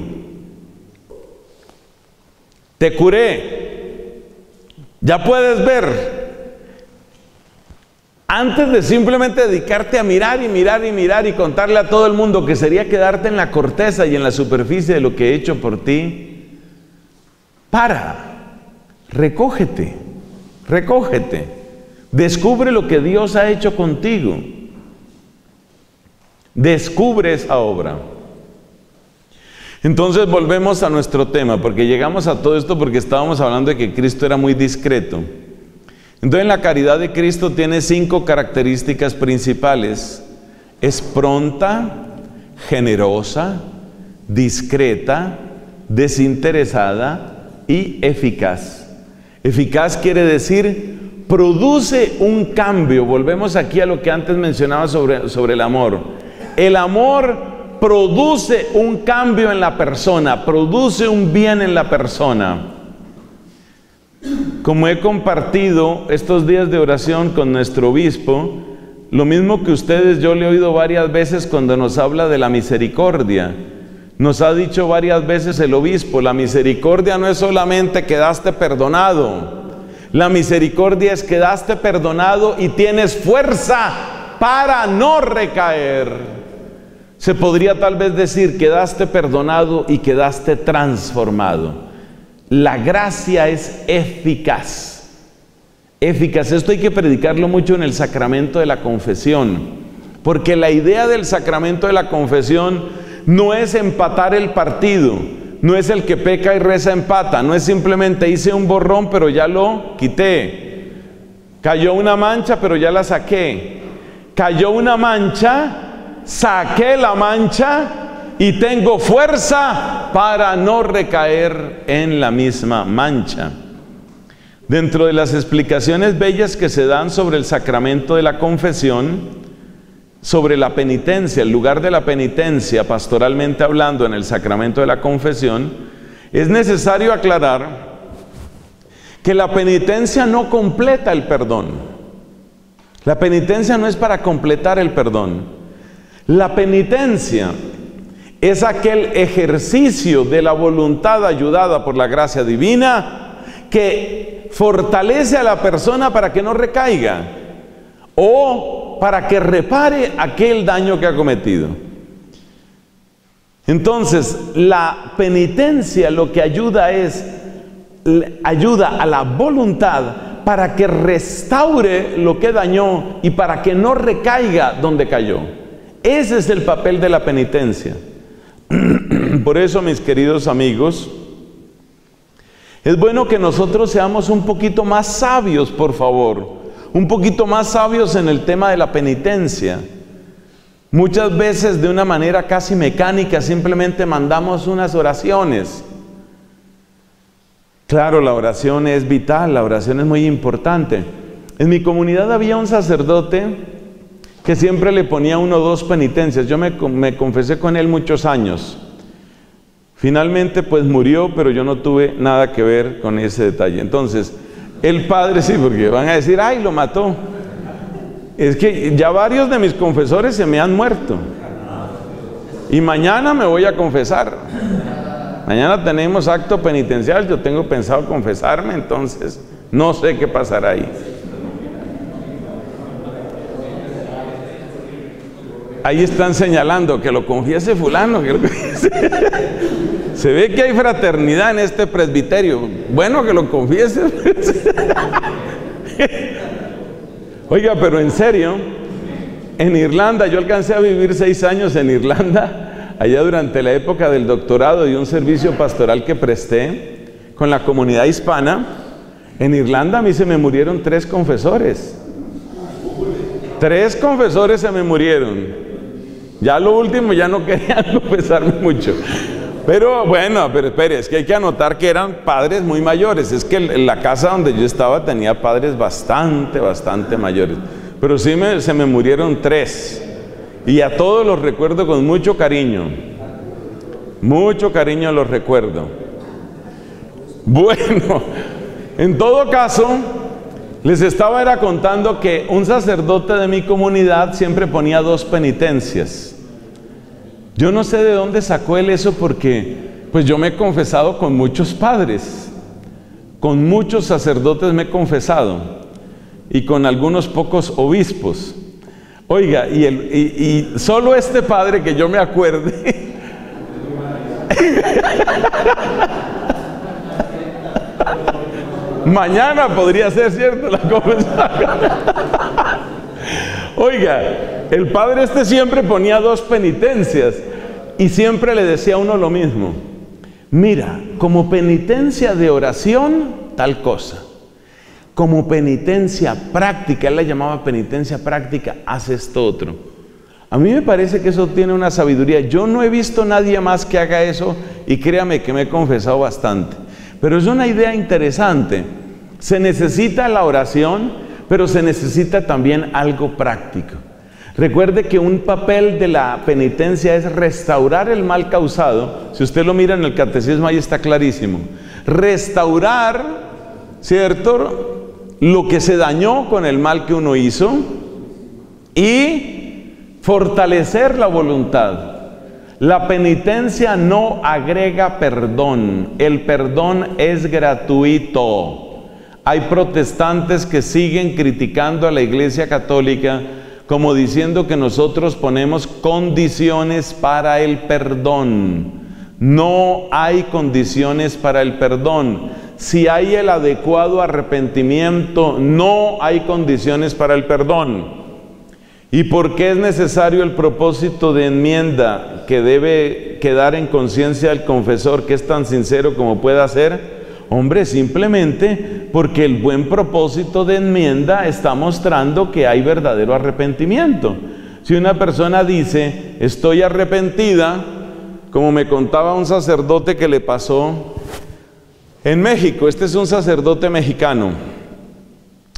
Te curé, ya puedes ver. Antes de simplemente dedicarte a mirar y mirar y mirar y contarle a todo el mundo que sería quedarte en la corteza y en la superficie de lo que he hecho por ti, para, recógete, recógete, descubre lo que Dios ha hecho contigo, descubre esa obra. Entonces volvemos a nuestro tema, porque llegamos a todo esto porque estábamos hablando de que Cristo era muy discreto. Entonces la caridad de Cristo tiene cinco características principales. Es pronta, generosa, discreta, desinteresada y eficaz. Eficaz quiere decir produce un cambio. Volvemos aquí a lo que antes mencionaba sobre, sobre el amor. El amor produce un cambio en la persona, produce un bien en la persona. Como he compartido estos días de oración con nuestro obispo, lo mismo que ustedes yo le he oído varias veces cuando nos habla de la misericordia. Nos ha dicho varias veces el obispo, la misericordia no es solamente quedaste perdonado, la misericordia es quedaste perdonado y tienes fuerza para no recaer. Se podría tal vez decir, quedaste perdonado y quedaste transformado. La gracia es eficaz. Eficaz. Esto hay que predicarlo mucho en el sacramento de la confesión. Porque la idea del sacramento de la confesión no es empatar el partido. No es el que peca y reza empata. No es simplemente hice un borrón pero ya lo quité. Cayó una mancha pero ya la saqué. Cayó una mancha saqué la mancha y tengo fuerza para no recaer en la misma mancha. Dentro de las explicaciones bellas que se dan sobre el sacramento de la confesión, sobre la penitencia, el lugar de la penitencia, pastoralmente hablando, en el sacramento de la confesión, es necesario aclarar que la penitencia no completa el perdón. La penitencia no es para completar el perdón. La penitencia es aquel ejercicio de la voluntad ayudada por la gracia divina que fortalece a la persona para que no recaiga o para que repare aquel daño que ha cometido. Entonces, la penitencia lo que ayuda es, ayuda a la voluntad para que restaure lo que dañó y para que no recaiga donde cayó. Ese es el papel de la penitencia. *clears throat* Por eso, mis queridos amigos, es bueno que nosotros seamos un poquito más sabios, por favor, un poquito más sabios en el tema de la penitencia. Muchas veces de una manera casi mecánica simplemente mandamos unas oraciones. Claro, la oración es vital, la oración es muy importante. En mi comunidad había un sacerdote que siempre le ponía uno o dos penitencias. Yo me, confesé con él muchos años. Finalmente pues murió, pero yo no tuve nada que ver con ese detalle. Entonces, el padre sí, porque van a decir, ay, lo mató. Es que ya varios de mis confesores se me han muerto. Y mañana me voy a confesar. Mañana tenemos acto penitencial, yo tengo pensado confesarme, entonces no sé qué pasará ahí. Ahí están señalando que lo confiese fulano. *laughs* Se ve que hay fraternidad en este presbiterio. Bueno, que lo confiese. *laughs* Oiga, pero en serio, en Irlanda, yo alcancé a vivir seis años en Irlanda, allá durante la época del doctorado y un servicio pastoral que presté con la comunidad hispana. En Irlanda a mí se me murieron tres confesores. Tres confesores se me murieron. Ya lo último ya no *laughs* querían confesarme mucho. Pero bueno, pero espere, es que hay que anotar que eran padres muy mayores. Es que la casa donde yo estaba tenía padres bastante, bastante mayores. Pero sí se me murieron tres. Y a todos los recuerdo con mucho cariño. Mucho cariño los recuerdo. Bueno, en todo caso, les estaba era contando que un sacerdote de mi comunidad siempre ponía dos penitencias. Yo no sé de dónde sacó él eso porque pues yo me he confesado con muchos padres, con muchos sacerdotes me he confesado y con algunos pocos obispos. Oiga, y, el, y, solo este padre que yo me acuerde, *laughs* mañana podría ser cierto la confesión. Oiga, el padre este siempre ponía dos penitencias y siempre le decía a uno lo mismo. Mira, como penitencia de oración, tal cosa. Como penitencia práctica, él la llamaba penitencia práctica, haz esto otro. A mí me parece que eso tiene una sabiduría. Yo no he visto nadie más que haga eso y créame que me he confesado bastante. Pero es una idea interesante. Se necesita la oración, pero se necesita también algo práctico. Recuerde que un papel de la penitencia es restaurar el mal causado. Si usted lo mira en el catecismo, ahí está clarísimo. Restaurar, ¿cierto? Lo que se dañó con el mal que uno hizo y fortalecer la voluntad. La penitencia no agrega perdón, el perdón es gratuito. Hay protestantes que siguen criticando a la Iglesia Católica como diciendo que nosotros ponemos condiciones para el perdón. No hay condiciones para el perdón. Si hay el adecuado arrepentimiento, no hay condiciones para el perdón. ¿Y por qué es necesario el propósito de enmienda que debe quedar en conciencia del confesor, que es tan sincero como pueda ser? Hombre, simplemente porque el buen propósito de enmienda está mostrando que hay verdadero arrepentimiento. Si una persona dice, estoy arrepentida, como me contaba un sacerdote que le pasó en México, este es un sacerdote mexicano,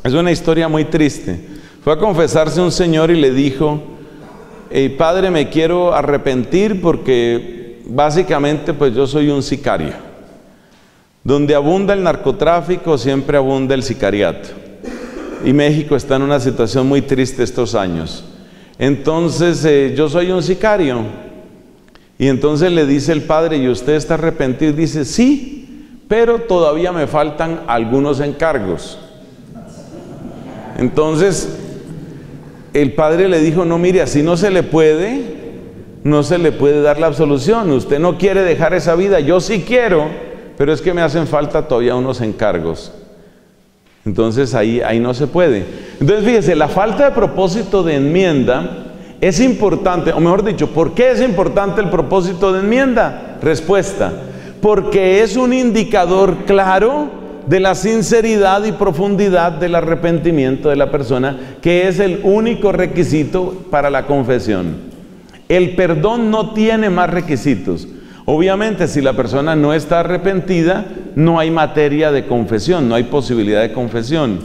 es una historia muy triste. Fue a confesarse un señor y le dijo, Padre, me quiero arrepentir porque básicamente pues yo soy un sicario. Donde abunda el narcotráfico, siempre abunda el sicariato. Y México está en una situación muy triste estos años. Entonces, eh, yo soy un sicario. Y entonces le dice el padre, ¿y usted está arrepentido? Dice, sí, pero todavía me faltan algunos encargos. Entonces, el padre le dijo, no, mire, así no se le puede, no se le puede dar la absolución. Usted no quiere dejar esa vida, yo sí quiero pero es que me hacen falta todavía unos encargos. Entonces ahí, ahí no se puede. Entonces fíjese, la falta de propósito de enmienda es importante, o mejor dicho, ¿por qué es importante el propósito de enmienda? Respuesta, porque es un indicador claro de la sinceridad y profundidad del arrepentimiento de la persona, que es el único requisito para la confesión. El perdón no tiene más requisitos. Obviamente, si la persona no está arrepentida, no hay materia de confesión, no hay posibilidad de confesión.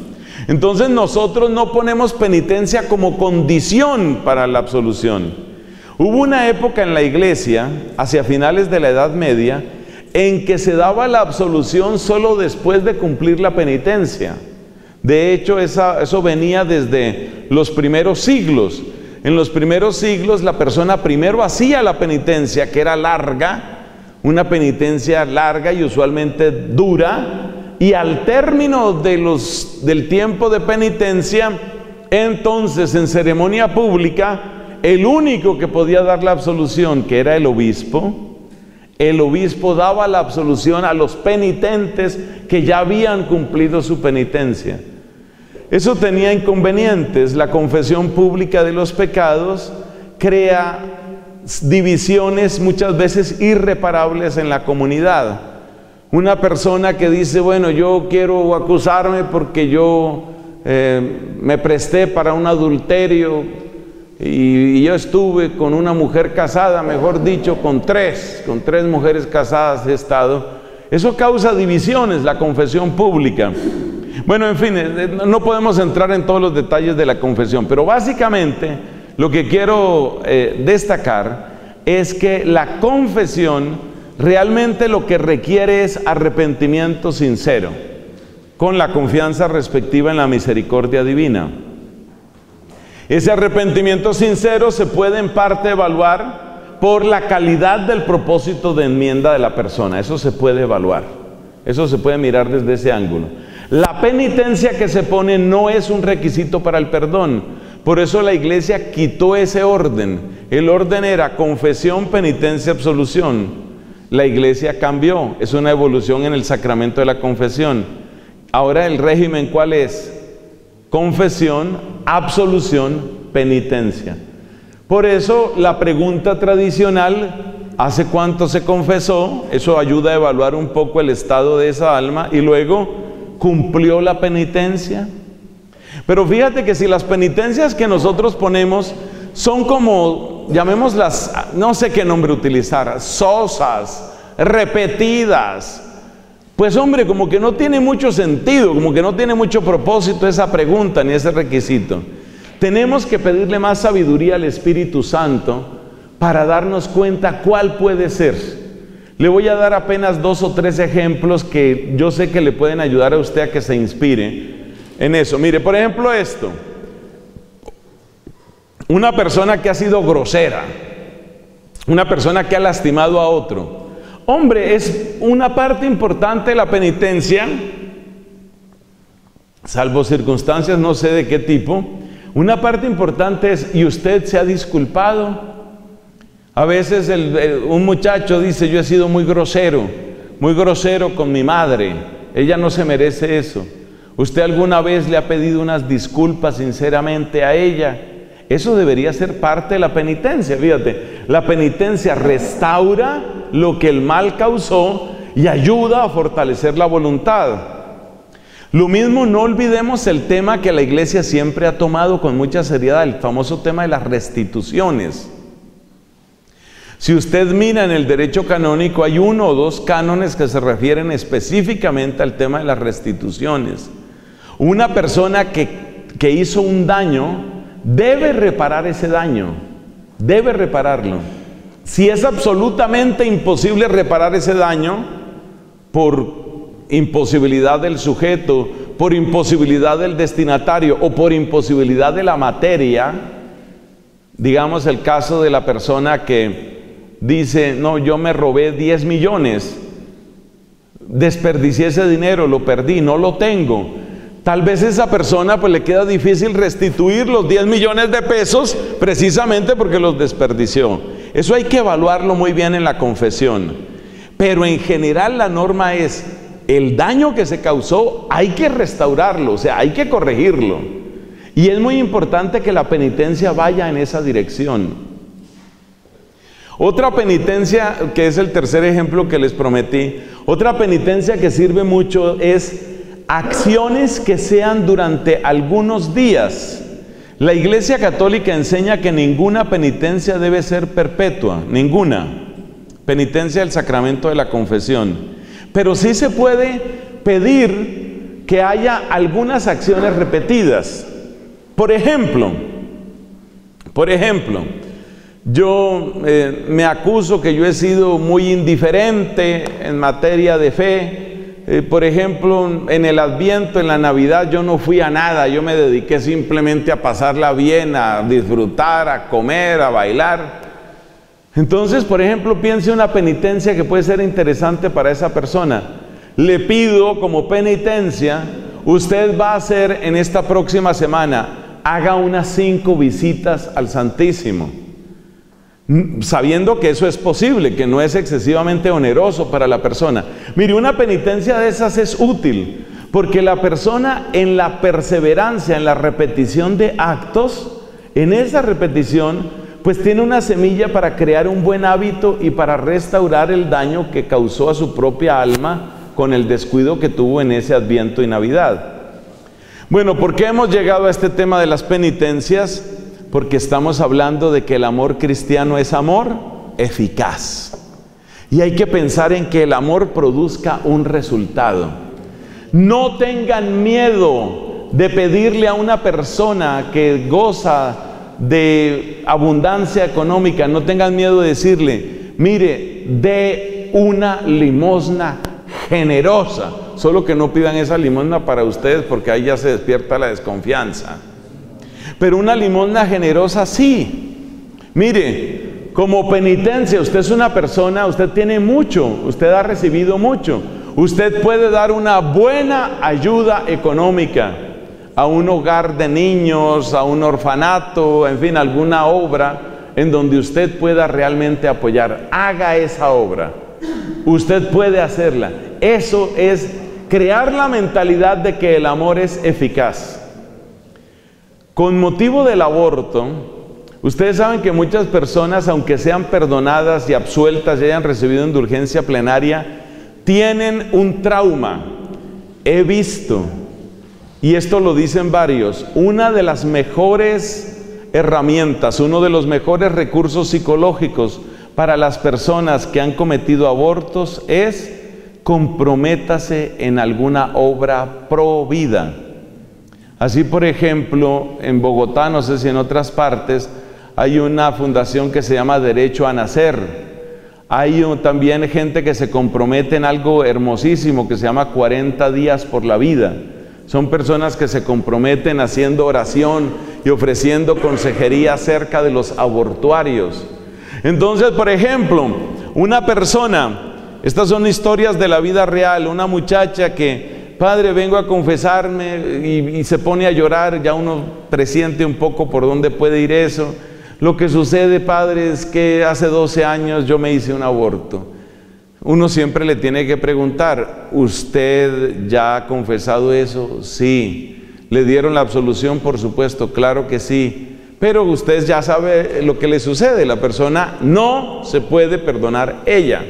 Entonces nosotros no ponemos penitencia como condición para la absolución. Hubo una época en la iglesia, hacia finales de la Edad Media, en que se daba la absolución solo después de cumplir la penitencia. De hecho, eso venía desde los primeros siglos. En los primeros siglos la persona primero hacía la penitencia, que era larga, una penitencia larga y usualmente dura, y al término de los, del tiempo de penitencia, entonces en ceremonia pública, el único que podía dar la absolución, que era el obispo, el obispo daba la absolución a los penitentes que ya habían cumplido su penitencia. Eso tenía inconvenientes. La confesión pública de los pecados crea divisiones muchas veces irreparables en la comunidad. Una persona que dice, bueno, yo quiero acusarme porque yo eh, me presté para un adulterio y, yo estuve con una mujer casada, mejor dicho, con tres, con tres mujeres casadas he estado. Eso causa divisiones, la confesión pública. Bueno, en fin, eh, eh, no podemos entrar en todos los detalles de la confesión, pero básicamente lo que quiero eh, destacar es que la confesión realmente lo que requiere es arrepentimiento sincero, con la confianza respectiva en la misericordia divina. Ese arrepentimiento sincero se puede en parte evaluar por la calidad del propósito de enmienda de la persona. Eso se puede evaluar. Eso se puede mirar desde ese ángulo. La penitencia que se pone no es un requisito para el perdón. Por eso la iglesia quitó ese orden. El orden era confesión, penitencia, absolución. La iglesia cambió. Es una evolución en el sacramento de la confesión. Ahora el régimen cuál es? Confesión, absolución, penitencia. Por eso la pregunta tradicional, ¿hace cuánto se confesó? Eso ayuda a evaluar un poco el estado de esa alma y luego, ¿cumplió la penitencia? Pero fíjate que si las penitencias que nosotros ponemos son como, llamémoslas, no sé qué nombre utilizar, sosas, repetidas, pues hombre, como que no tiene mucho sentido, como que no tiene mucho propósito esa pregunta ni ese requisito. Tenemos que pedirle más sabiduría al Espíritu Santo para darnos cuenta cuál puede ser. Le voy a dar apenas dos o tres ejemplos que yo sé que le pueden ayudar a usted a que se inspire en eso. Mire, por ejemplo esto. Una persona que ha sido grosera, una persona que ha lastimado a otro. Hombre, es una parte importante la penitencia, salvo circunstancias no sé de qué tipo, una parte importante es, ¿y usted se ha disculpado? A veces un muchacho dice, yo he sido muy grosero, muy grosero con mi madre, ella no se merece eso. ¿Usted alguna vez le ha pedido unas disculpas sinceramente a ella? Eso debería ser parte de la penitencia, fíjate. La penitencia restaura lo que el mal causó y ayuda a fortalecer la voluntad. Lo mismo, no olvidemos el tema que la iglesia siempre ha tomado con mucha seriedad, el famoso tema de las restituciones. Si usted mira en el derecho canónico, hay uno o dos cánones que se refieren específicamente al tema de las restituciones. Una persona que, que hizo un daño debe reparar ese daño, debe repararlo. Si es absolutamente imposible reparar ese daño por imposibilidad del sujeto, por imposibilidad del destinatario o por imposibilidad de la materia, digamos el caso de la persona que dice, no, yo me robé 10 millones, desperdicié ese dinero, lo perdí, no lo tengo. Tal vez esa persona pues le queda difícil restituir los 10 millones de pesos precisamente porque los desperdició. Eso hay que evaluarlo muy bien en la confesión. Pero en general la norma es, el daño que se causó hay que restaurarlo, o sea, hay que corregirlo. Y es muy importante que la penitencia vaya en esa dirección. Otra penitencia, que es el tercer ejemplo que les prometí, otra penitencia que sirve mucho es acciones que sean durante algunos días. La Iglesia Católica enseña que ninguna penitencia debe ser perpetua, ninguna. Penitencia del sacramento de la confesión. Pero sí se puede pedir que haya algunas acciones repetidas. Por ejemplo, por ejemplo, yo eh, me acuso que yo he sido muy indiferente en materia de fe. Eh, por ejemplo, en el Adviento, en la Navidad, yo no fui a nada, yo me dediqué simplemente a pasarla bien, a disfrutar, a comer, a bailar. Entonces, por ejemplo, piense una penitencia que puede ser interesante para esa persona. Le pido como penitencia, usted va a hacer en esta próxima semana, haga unas cinco visitas al Santísimo sabiendo que eso es posible, que no es excesivamente oneroso para la persona. Mire, una penitencia de esas es útil, porque la persona en la perseverancia, en la repetición de actos, en esa repetición, pues tiene una semilla para crear un buen hábito y para restaurar el daño que causó a su propia alma con el descuido que tuvo en ese Adviento y Navidad. Bueno, ¿por qué hemos llegado a este tema de las penitencias? Porque estamos hablando de que el amor cristiano es amor eficaz. Y hay que pensar en que el amor produzca un resultado. No tengan miedo de pedirle a una persona que goza de abundancia económica, no tengan miedo de decirle, mire, de una limosna generosa. Solo que no pidan esa limosna para ustedes porque ahí ya se despierta la desconfianza. Pero una limosna generosa sí. Mire, como penitencia, usted es una persona, usted tiene mucho, usted ha recibido mucho. Usted puede dar una buena ayuda económica a un hogar de niños, a un orfanato, en fin, alguna obra en donde usted pueda realmente apoyar. Haga esa obra. Usted puede hacerla. Eso es crear la mentalidad de que el amor es eficaz. Con motivo del aborto, ustedes saben que muchas personas, aunque sean perdonadas y absueltas y hayan recibido indulgencia plenaria, tienen un trauma. He visto, y esto lo dicen varios, una de las mejores herramientas, uno de los mejores recursos psicológicos para las personas que han cometido abortos es comprométase en alguna obra pro vida. Así, por ejemplo, en Bogotá, no sé si en otras partes, hay una fundación que se llama Derecho a Nacer. Hay también gente que se compromete en algo hermosísimo que se llama 40 días por la vida. Son personas que se comprometen haciendo oración y ofreciendo consejería acerca de los abortuarios. Entonces, por ejemplo, una persona, estas son historias de la vida real, una muchacha que Padre, vengo a confesarme y, se pone a llorar, ya uno presiente un poco por dónde puede ir eso. Lo que sucede, Padre, es que hace 12 años yo me hice un aborto. Uno siempre le tiene que preguntar, ¿usted ya ha confesado eso? Sí. ¿Le dieron la absolución? Por supuesto, claro que sí. Pero usted ya sabe lo que le sucede. La persona no se puede perdonar ella.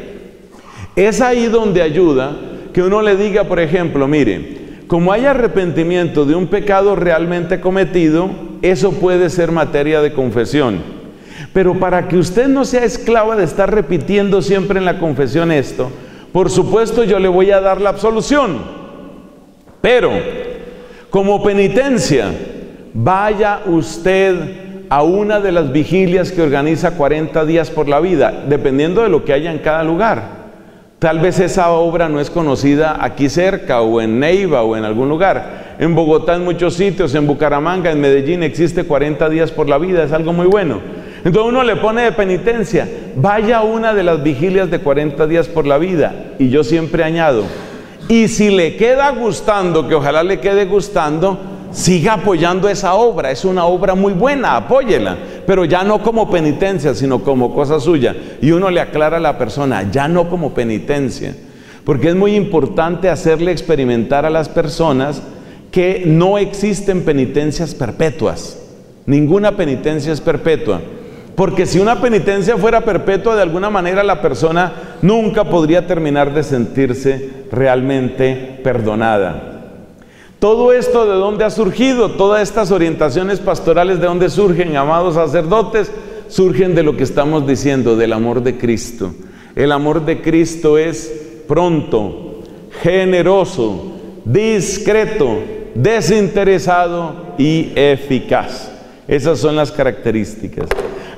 Es ahí donde ayuda que uno le diga, por ejemplo, mire, como hay arrepentimiento de un pecado realmente cometido, eso puede ser materia de confesión. Pero para que usted no sea esclava de estar repitiendo siempre en la confesión esto, por supuesto yo le voy a dar la absolución. Pero, como penitencia, vaya usted a una de las vigilias que organiza 40 días por la vida, dependiendo de lo que haya en cada lugar. Tal vez esa obra no es conocida aquí cerca o en Neiva o en algún lugar. En Bogotá en muchos sitios, en Bucaramanga, en Medellín existe 40 días por la vida, es algo muy bueno. Entonces uno le pone de penitencia, vaya a una de las vigilias de 40 días por la vida. Y yo siempre añado, y si le queda gustando, que ojalá le quede gustando, siga apoyando esa obra, es una obra muy buena, apóyela, pero ya no como penitencia, sino como cosa suya. Y uno le aclara a la persona, ya no como penitencia, porque es muy importante hacerle experimentar a las personas que no existen penitencias perpetuas, ninguna penitencia es perpetua. Porque si una penitencia fuera perpetua, de alguna manera la persona nunca podría terminar de sentirse realmente perdonada. Todo esto de dónde ha surgido, todas estas orientaciones pastorales de dónde surgen, amados sacerdotes, surgen de lo que estamos diciendo, del amor de Cristo. El amor de Cristo es pronto, generoso, discreto, desinteresado y eficaz. Esas son las características.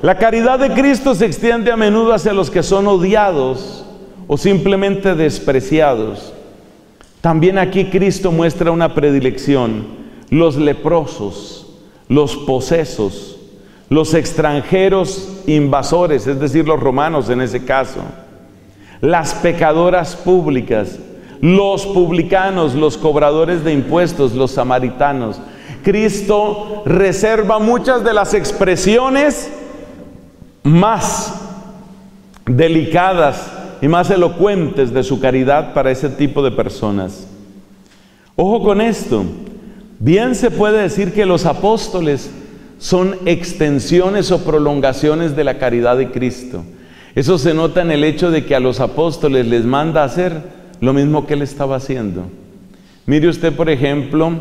La caridad de Cristo se extiende a menudo hacia los que son odiados o simplemente despreciados. También aquí Cristo muestra una predilección. Los leprosos, los posesos, los extranjeros invasores, es decir, los romanos en ese caso, las pecadoras públicas, los publicanos, los cobradores de impuestos, los samaritanos. Cristo reserva muchas de las expresiones más delicadas y más elocuentes de su caridad para ese tipo de personas. Ojo con esto, bien se puede decir que los apóstoles son extensiones o prolongaciones de la caridad de Cristo. Eso se nota en el hecho de que a los apóstoles les manda hacer lo mismo que él estaba haciendo. Mire usted, por ejemplo,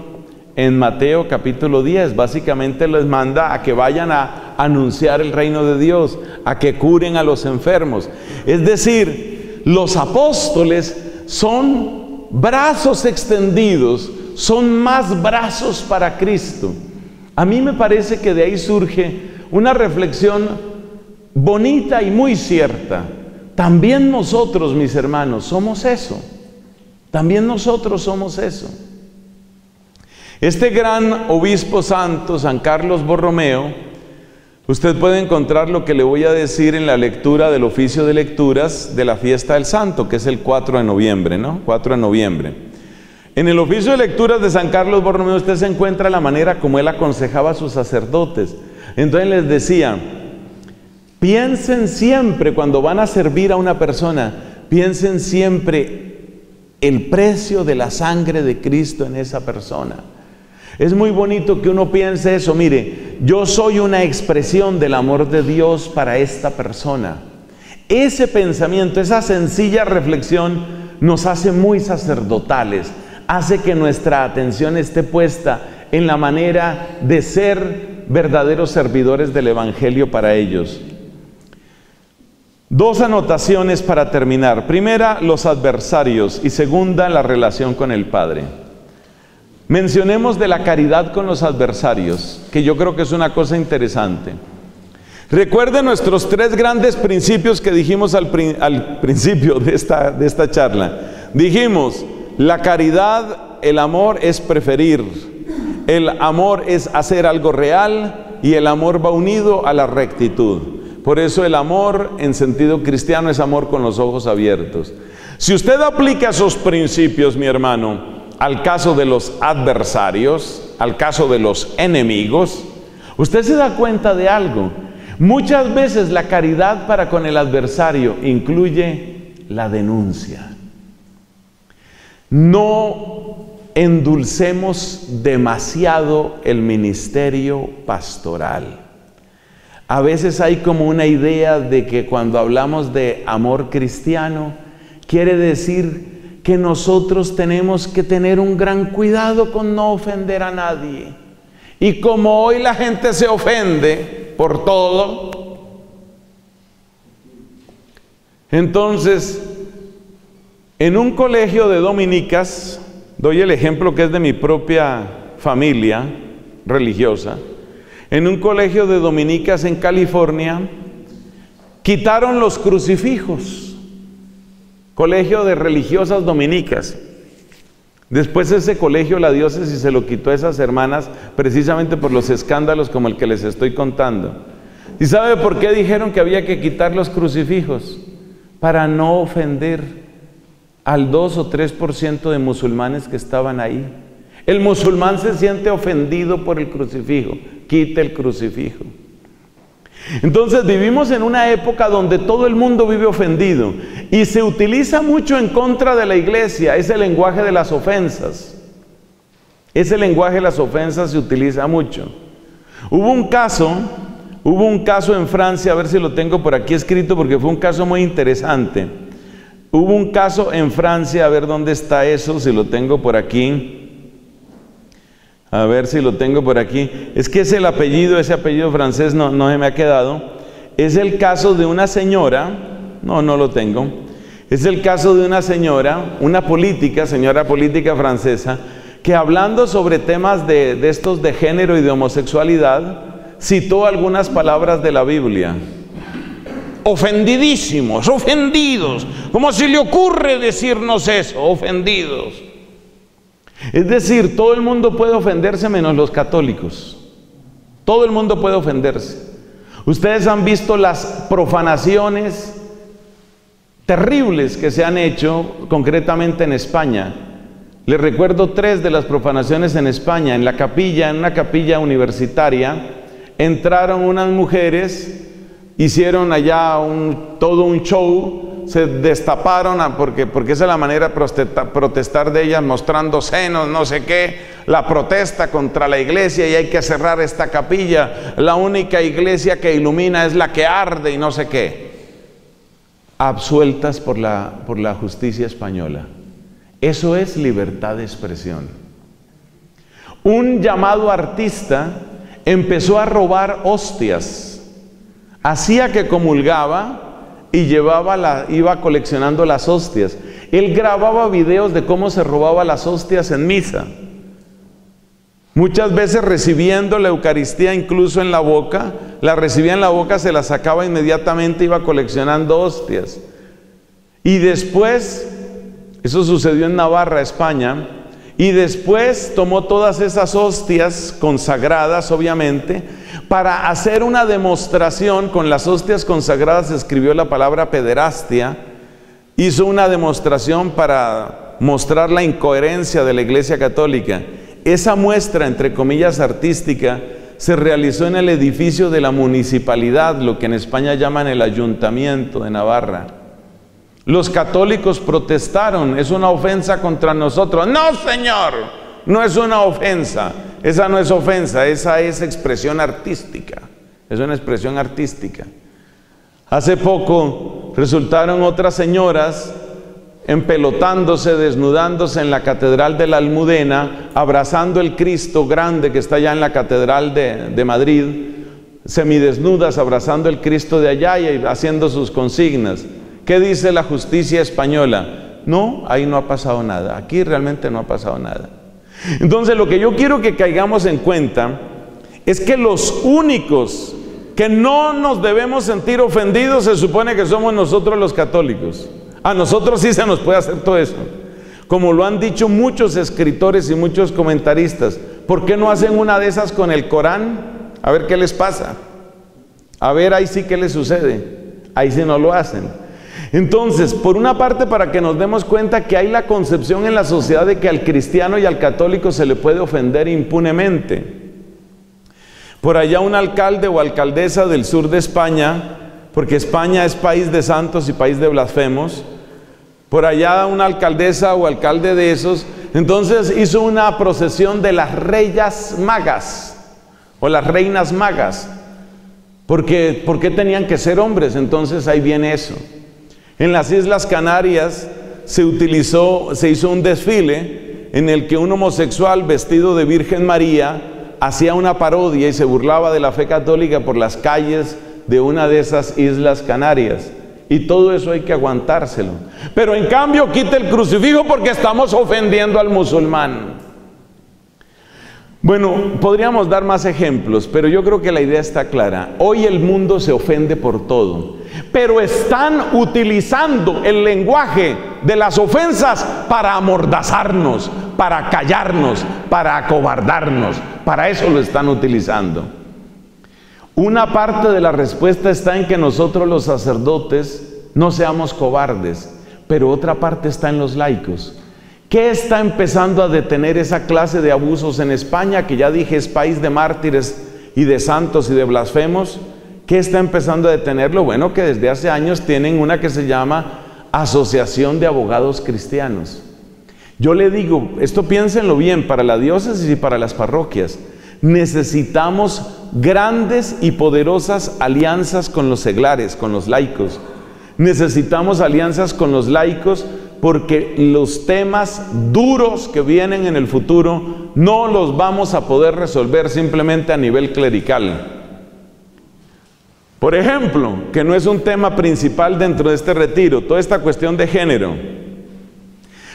en Mateo capítulo 10, básicamente les manda a que vayan a anunciar el reino de Dios, a que curen a los enfermos. Es decir, los apóstoles son brazos extendidos, son más brazos para Cristo. A mí me parece que de ahí surge una reflexión bonita y muy cierta. También nosotros, mis hermanos, somos eso. También nosotros somos eso. Este gran obispo santo, San Carlos Borromeo, usted puede encontrar lo que le voy a decir en la lectura del oficio de lecturas de la fiesta del santo, que es el 4 de noviembre, ¿no? 4 de noviembre. En el oficio de lecturas de San Carlos Borromeo usted se encuentra la manera como él aconsejaba a sus sacerdotes. Entonces les decía, piensen siempre cuando van a servir a una persona, piensen siempre el precio de la sangre de Cristo en esa persona. Es muy bonito que uno piense eso, mire, yo soy una expresión del amor de Dios para esta persona. Ese pensamiento, esa sencilla reflexión nos hace muy sacerdotales, hace que nuestra atención esté puesta en la manera de ser verdaderos servidores del Evangelio para ellos. Dos anotaciones para terminar. Primera, los adversarios y segunda, la relación con el Padre. Mencionemos de la caridad con los adversarios, que yo creo que es una cosa interesante. Recuerden nuestros tres grandes principios que dijimos al, principio de esta, de esta charla. Dijimos, la caridad, el amor es preferir. El amor es hacer algo real y el amor va unido a la rectitud. Por eso el amor en sentido cristiano es amor con los ojos abiertos. Si usted aplica esos principios, mi hermano, al caso de los adversarios, al caso de los enemigos, usted se da cuenta de algo. Muchas veces la caridad para con el adversario incluye la denuncia. No endulcemos demasiado el ministerio pastoral. A veces hay como una idea de que cuando hablamos de amor cristiano, quiere decir que nosotros tenemos que tener un gran cuidado con no ofender a nadie. Y como hoy la gente se ofende por todo, entonces en un colegio de dominicas, doy el ejemplo que es de mi propia familia religiosa, en un colegio de dominicas en California, quitaron los crucifijos, colegio de religiosas dominicas. Después ese colegio, la diócesis se lo quitó a esas hermanas precisamente por los escándalos como el que les estoy contando. ¿Y sabe por qué dijeron que había que quitar los crucifijos? Para no ofender al 2 o 3% de musulmanes que estaban ahí. El musulmán se siente ofendido por el crucifijo, quita el crucifijo. Entonces vivimos en una época donde todo el mundo vive ofendido y se utiliza mucho en contra de la iglesia, es el lenguaje de las ofensas. Ese lenguaje de las ofensas se utiliza mucho. Hubo un caso, hubo un caso en Francia, a ver si lo tengo por aquí escrito porque fue un caso muy interesante. Hubo un caso en Francia, a ver dónde está eso, si lo tengo por aquí. A ver si lo tengo por aquí. Es que es el apellido, ese apellido francés no, no se me ha quedado. Es el caso de una señora, no, no lo tengo. Es el caso de una señora, una política, señora política francesa, que hablando sobre temas de, de estos de género y de homosexualidad, citó algunas palabras de la Biblia ofendidísimos, ofendidos. ¿Cómo se le ocurre decirnos eso? Ofendidos. Es decir, todo el mundo puede ofenderse menos los católicos. Todo el mundo puede ofenderse. Ustedes han visto las profanaciones terribles que se han hecho concretamente en España. Les recuerdo tres de las profanaciones en España. En la capilla, en una capilla universitaria, entraron unas mujeres, hicieron allá todo un show, se destaparon, porque, porque esa es la manera de protestar de ellas, mostrando senos, no sé qué, la protesta contra la iglesia y hay que cerrar esta capilla. La única iglesia que ilumina es la que arde y no sé qué absueltas por la, por la justicia española. Eso es libertad de expresión. Un llamado artista empezó a robar hostias. Hacía que comulgaba y llevaba la, iba coleccionando las hostias. Él grababa videos de cómo se robaba las hostias en misa. Muchas veces recibiendo la Eucaristía incluso en la boca, la recibía en la boca, se la sacaba inmediatamente, iba coleccionando hostias. Y después, eso sucedió en Navarra, España, y después tomó todas esas hostias consagradas, obviamente, para hacer una demostración con las hostias consagradas, escribió la palabra pederastia, hizo una demostración para mostrar la incoherencia de la Iglesia Católica. Esa muestra, entre comillas, artística, se realizó en el edificio de la municipalidad, lo que en España llaman el ayuntamiento de Navarra. Los católicos protestaron, es una ofensa contra nosotros. No, Señor, no es una ofensa. Esa no es ofensa, esa es expresión artística. Es una expresión artística. Hace poco resultaron otras señoras empelotándose, desnudándose en la Catedral de la Almudena, abrazando el Cristo grande que está allá en la Catedral de, Madrid, semidesnudas, abrazando el Cristo de allá y haciendo sus consignas. ¿Qué dice la justicia española? No, ahí no ha pasado nada, aquí realmente no ha pasado nada. Entonces lo que yo quiero que caigamos en cuenta es que los únicos que no nos debemos sentir ofendidos se supone que somos nosotros los católicos. A nosotros sí se nos puede hacer todo eso. Como lo han dicho muchos escritores y muchos comentaristas. ¿Por qué no hacen una de esas con el Corán? A ver qué les pasa. A ver ahí sí qué les sucede. Ahí sí no lo hacen. Entonces, por una parte, para que nos demos cuenta que hay la concepción en la sociedad de que al cristiano y al católico se le puede ofender impunemente. Por allá un alcalde o alcaldesa del sur de España porque España es país de santos y país de blasfemos. Por allá una alcaldesa o alcalde de esos, entonces hizo una procesión de las reyes magas o las reinas magas. Porque, ¿Por qué tenían que ser hombres? Entonces ahí viene eso. En las Islas Canarias se utilizó, se hizo un desfile en el que un homosexual vestido de Virgen María hacía una parodia y se burlaba de la fe católica por las calles de una de esas islas Canarias. Y todo eso hay que aguantárselo. Pero en cambio quita el crucifijo porque estamos ofendiendo al musulmán. Bueno, podríamos dar más ejemplos, pero yo creo que la idea está clara. Hoy el mundo se ofende por todo, pero están utilizando el lenguaje de las ofensas para amordazarnos, para callarnos, para acobardarnos. Para eso lo están utilizando. Una parte de la respuesta está en que nosotros los sacerdotes no seamos cobardes, pero otra parte está en los laicos. ¿Qué está empezando a detener esa clase de abusos en España, que ya dije es país de mártires y de santos y de blasfemos? ¿Qué está empezando a detenerlo? Bueno, que desde hace años tienen una que se llama Asociación de Abogados Cristianos. Yo le digo, esto piénsenlo bien para la diócesis y para las parroquias. Necesitamos grandes y poderosas alianzas con los seglares, con los laicos. Necesitamos alianzas con los laicos porque los temas duros que vienen en el futuro no los vamos a poder resolver simplemente a nivel clerical. Por ejemplo, que no es un tema principal dentro de este retiro, toda esta cuestión de género.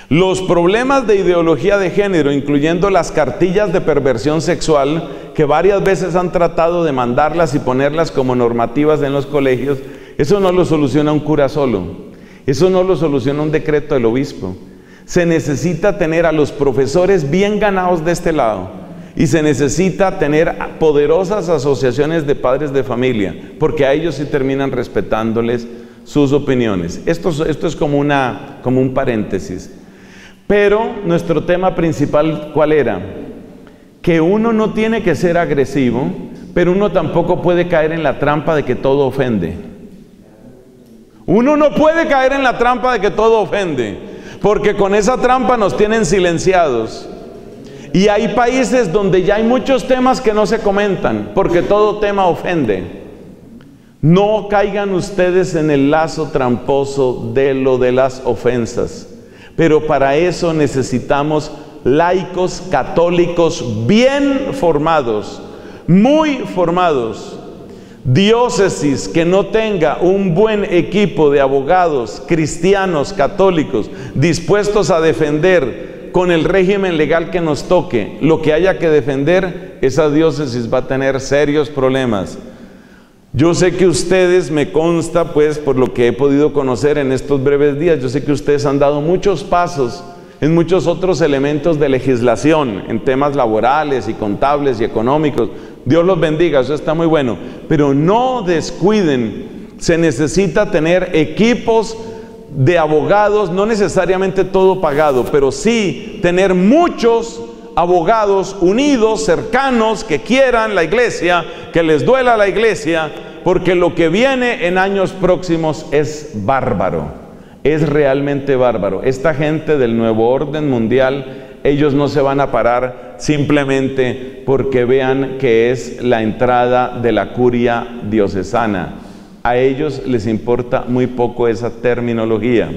Los problemas de ideología de género, incluyendo las cartillas de perversión sexual, que varias veces han tratado de mandarlas y ponerlas como normativas en los colegios, eso no lo soluciona un cura solo, eso no lo soluciona un decreto del obispo. Se necesita tener a los profesores bien ganados de este lado Y se necesita tener poderosas asociaciones de padres de familia, porque a ellos sí terminan respetándoles sus opiniones. Esto, es como, una, como un paréntesis. Pero nuestro tema principal, ¿cuál era? Que uno no tiene que ser agresivo, pero uno tampoco puede caer en la trampa de que todo ofende. Uno no puede caer en la trampa de que todo ofende, porque con esa trampa nos tienen silenciados. Y hay países donde ya hay muchos temas que no se comentan, porque todo tema ofende. No caigan ustedes en el lazo tramposo de lo de las ofensas. Pero para eso necesitamos laicos católicos bien formados, muy formados. Diócesis que no tenga un buen equipo de abogados cristianos católicos dispuestos a defender con el régimen legal que nos toque, lo que haya que defender, esa diócesis va a tener serios problemas. Yo sé que ustedes, me consta, pues, por lo que he podido conocer en estos breves días, yo sé que ustedes han dado muchos pasos en muchos otros elementos de legislación, en temas laborales y contables y económicos. Dios los bendiga, eso está muy bueno. Pero no descuiden, se necesita tener equipos de abogados, no necesariamente todo pagado, pero sí tener muchos abogados unidos, cercanos, que quieran la iglesia, que les duela la iglesia, porque lo que viene en años próximos es bárbaro, es realmente bárbaro. Esta gente del nuevo orden mundial, ellos no se van a parar simplemente porque vean que es la entrada de la curia diocesana a ellos les importa muy poco esa terminología.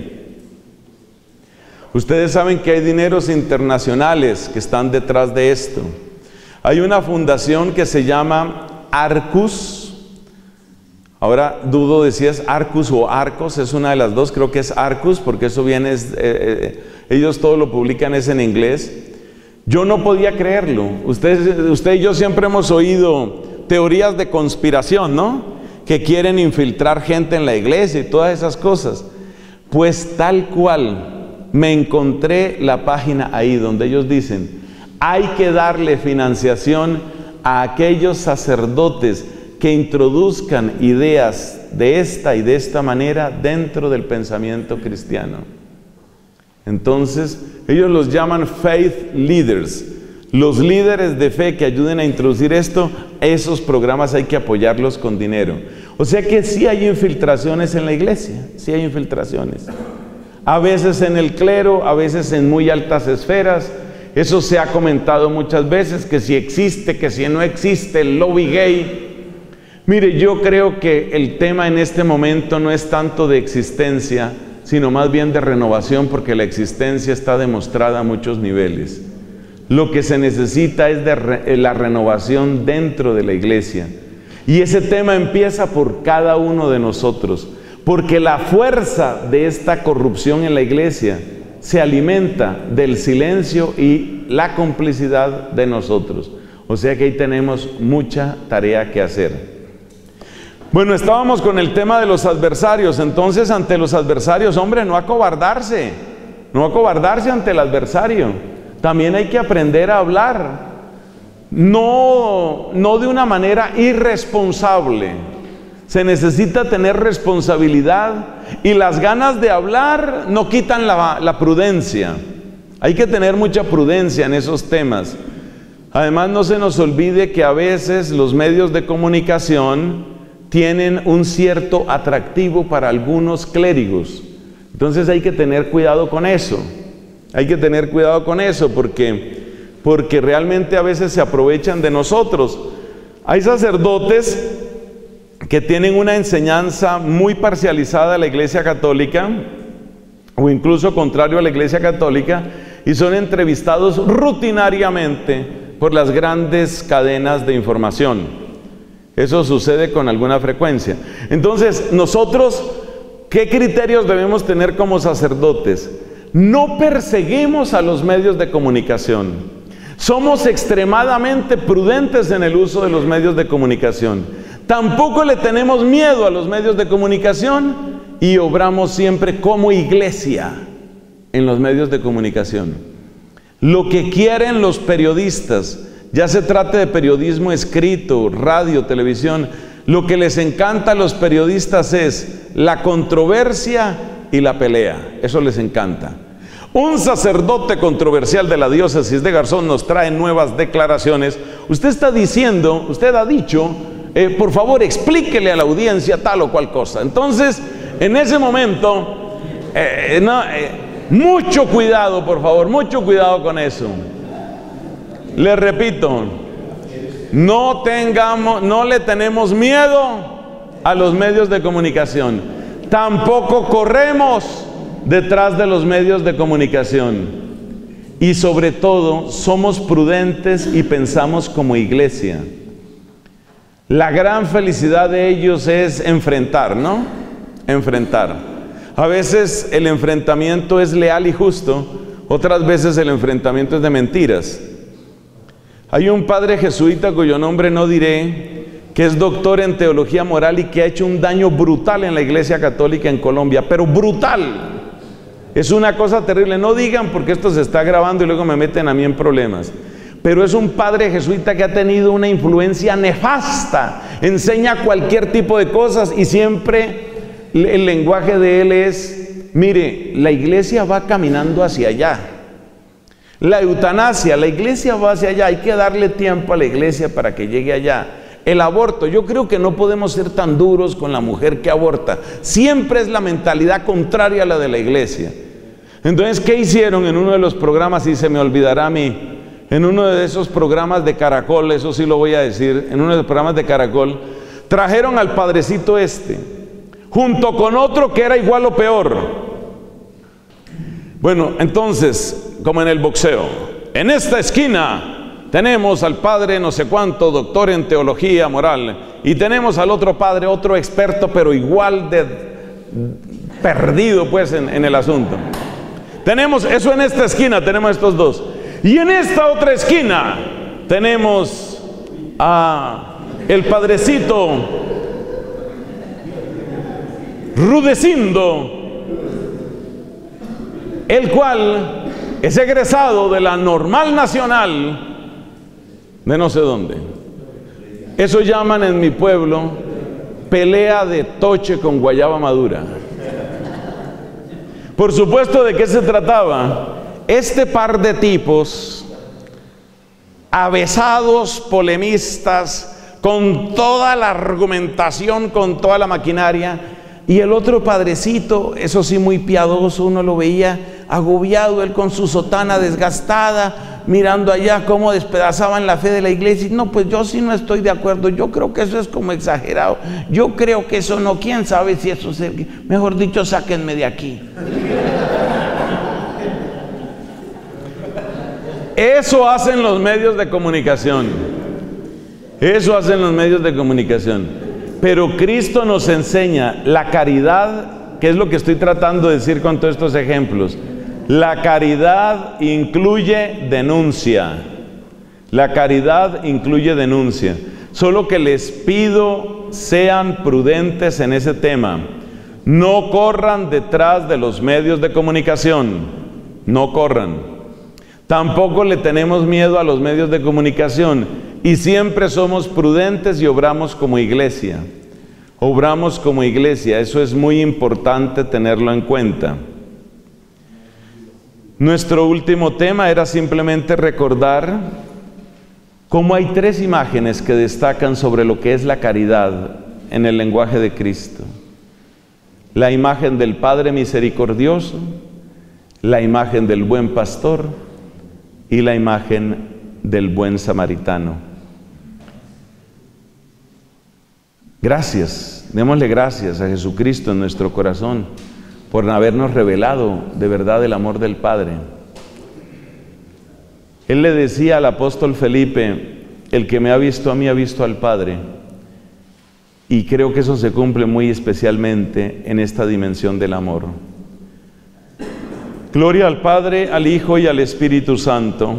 Ustedes saben que hay dineros internacionales que están detrás de esto. Hay una fundación que se llama Arcus. Ahora dudo de si es Arcus o Arcos, es una de las dos, creo que es Arcus, porque eso viene, eh, eh, ellos todo lo publican es en inglés. Yo no podía creerlo. Usted, usted y yo siempre hemos oído teorías de conspiración, ¿no? Que quieren infiltrar gente en la iglesia y todas esas cosas. Pues tal cual me encontré la página ahí donde ellos dicen, hay que darle financiación a aquellos sacerdotes que introduzcan ideas de esta y de esta manera dentro del pensamiento cristiano. Entonces, ellos los llaman faith leaders. Los líderes de fe que ayuden a introducir esto, esos programas hay que apoyarlos con dinero. O sea que sí hay infiltraciones en la iglesia, sí hay infiltraciones. A veces en el clero, a veces en muy altas esferas. Eso se ha comentado muchas veces, que si existe, que si no existe el lobby gay. Mire, yo creo que el tema en este momento no es tanto de existencia, sino más bien de renovación, porque la existencia está demostrada a muchos niveles. Lo que se necesita es de la renovación dentro de la iglesia. Y ese tema empieza por cada uno de nosotros, porque la fuerza de esta corrupción en la iglesia se alimenta del silencio y la complicidad de nosotros. O sea que ahí tenemos mucha tarea que hacer. Bueno, estábamos con el tema de los adversarios, entonces ante los adversarios, hombre, no acobardarse, no acobardarse ante el adversario. También hay que aprender a hablar, no, no de una manera irresponsable. Se necesita tener responsabilidad y las ganas de hablar no quitan la, la prudencia. Hay que tener mucha prudencia en esos temas. Además, no se nos olvide que a veces los medios de comunicación tienen un cierto atractivo para algunos clérigos. Entonces hay que tener cuidado con eso. Hay que tener cuidado con eso porque porque realmente a veces se aprovechan de nosotros. Hay sacerdotes que tienen una enseñanza muy parcializada a la Iglesia Católica, o incluso contrario a la Iglesia Católica, y son entrevistados rutinariamente por las grandes cadenas de información. Eso sucede con alguna frecuencia. Entonces, nosotros, ¿qué criterios debemos tener como sacerdotes? No perseguimos a los medios de comunicación. Somos extremadamente prudentes en el uso de los medios de comunicación. Tampoco le tenemos miedo a los medios de comunicación y obramos siempre como iglesia en los medios de comunicación. Lo que quieren los periodistas ya se trate de periodismo escrito, radio, televisión, lo que les encanta a los periodistas es la controversia y la pelea. Eso les encanta. Un sacerdote controversial de la diócesis de Garzón nos trae nuevas declaraciones. Usted está diciendo, usted ha dicho, eh, por favor explíquele a la audiencia tal o cual cosa. Entonces, en ese momento, eh, eh, mucho cuidado, por favor, mucho cuidado con eso. Le repito, no tengamos, no le tenemos miedo a los medios de comunicación. Tampoco corremos detrás de los medios de comunicación. Y sobre todo, somos prudentes y pensamos como iglesia. La gran felicidad de ellos es enfrentar, ¿no? Enfrentar. A veces el enfrentamiento es leal y justo, otras veces el enfrentamiento es de mentiras. Hay un padre jesuita cuyo nombre no diré, que es doctor en teología moral y que ha hecho un daño brutal en la iglesia católica en Colombia, pero brutal. Es una cosa terrible. No digan porque esto se está grabando y luego me meten a mí en problemas. Pero es un padre jesuita que ha tenido una influencia nefasta. Enseña cualquier tipo de cosas y siempre el lenguaje de él es, mire, la iglesia va caminando hacia allá. La eutanasia, la iglesia va hacia allá. Hay que darle tiempo a la iglesia para que llegue allá. El aborto, yo creo que no podemos ser tan duros con la mujer que aborta. Siempre es la mentalidad contraria a la de la iglesia. Entonces, ¿qué hicieron en uno de los programas? Y se me olvidará a mí. En uno de esos programas de Caracol, eso sí lo voy a decir, en uno de los programas de Caracol, trajeron al padrecito este, junto con otro que era igual o peor. Bueno, entonces, como en el boxeo, en esta esquina tenemos al padre no sé cuánto, doctor en teología moral, y tenemos al otro padre, otro experto, pero igual de perdido pues en, el asunto. Tenemos eso en esta esquina, tenemos estos dos. Y en esta otra esquina tenemos a el padrecito Rudecindo, el cual es egresado de la normal nacional de no sé dónde. Eso llaman en mi pueblo pelea de toche con guayaba madura. Por supuesto, ¿de qué se trataba? Este par de tipos, avesados, polemistas, con toda la argumentación, con toda la maquinaria, y el otro padrecito, eso sí muy piadoso, uno lo veía agobiado, él con su sotana desgastada, mirando allá cómo despedazaban la fe de la iglesia. No, pues yo sí no estoy de acuerdo. Yo creo que eso es como exagerado. Yo creo que eso no. ¿Quién sabe si eso es... Mejor dicho, sáquenme de aquí. Eso hacen los medios de comunicación. Eso hacen los medios de comunicación. Pero Cristo nos enseña la caridad, que es lo que estoy tratando de decir con todos estos ejemplos. La caridad incluye denuncia. La caridad incluye denuncia. Solo que les pido sean prudentes en ese tema. No corran detrás de los medios de comunicación. No corran. Tampoco le tenemos miedo a los medios de comunicación. Y siempre somos prudentes y obramos como iglesia. Obramos como iglesia. Eso es muy importante tenerlo en cuenta. Nuestro último tema era simplemente recordar cómo hay tres imágenes que destacan sobre lo que es la caridad en el lenguaje de Cristo. La imagen del Padre misericordioso, la imagen del buen pastor y la imagen del buen samaritano. Gracias, démosle gracias a Jesucristo en nuestro corazón por habernos revelado de verdad el amor del Padre. Él le decía al apóstol Felipe, el que me ha visto a mí ha visto al Padre. Y creo que eso se cumple muy especialmente en esta dimensión del amor. Gloria al Padre, al Hijo y al Espíritu Santo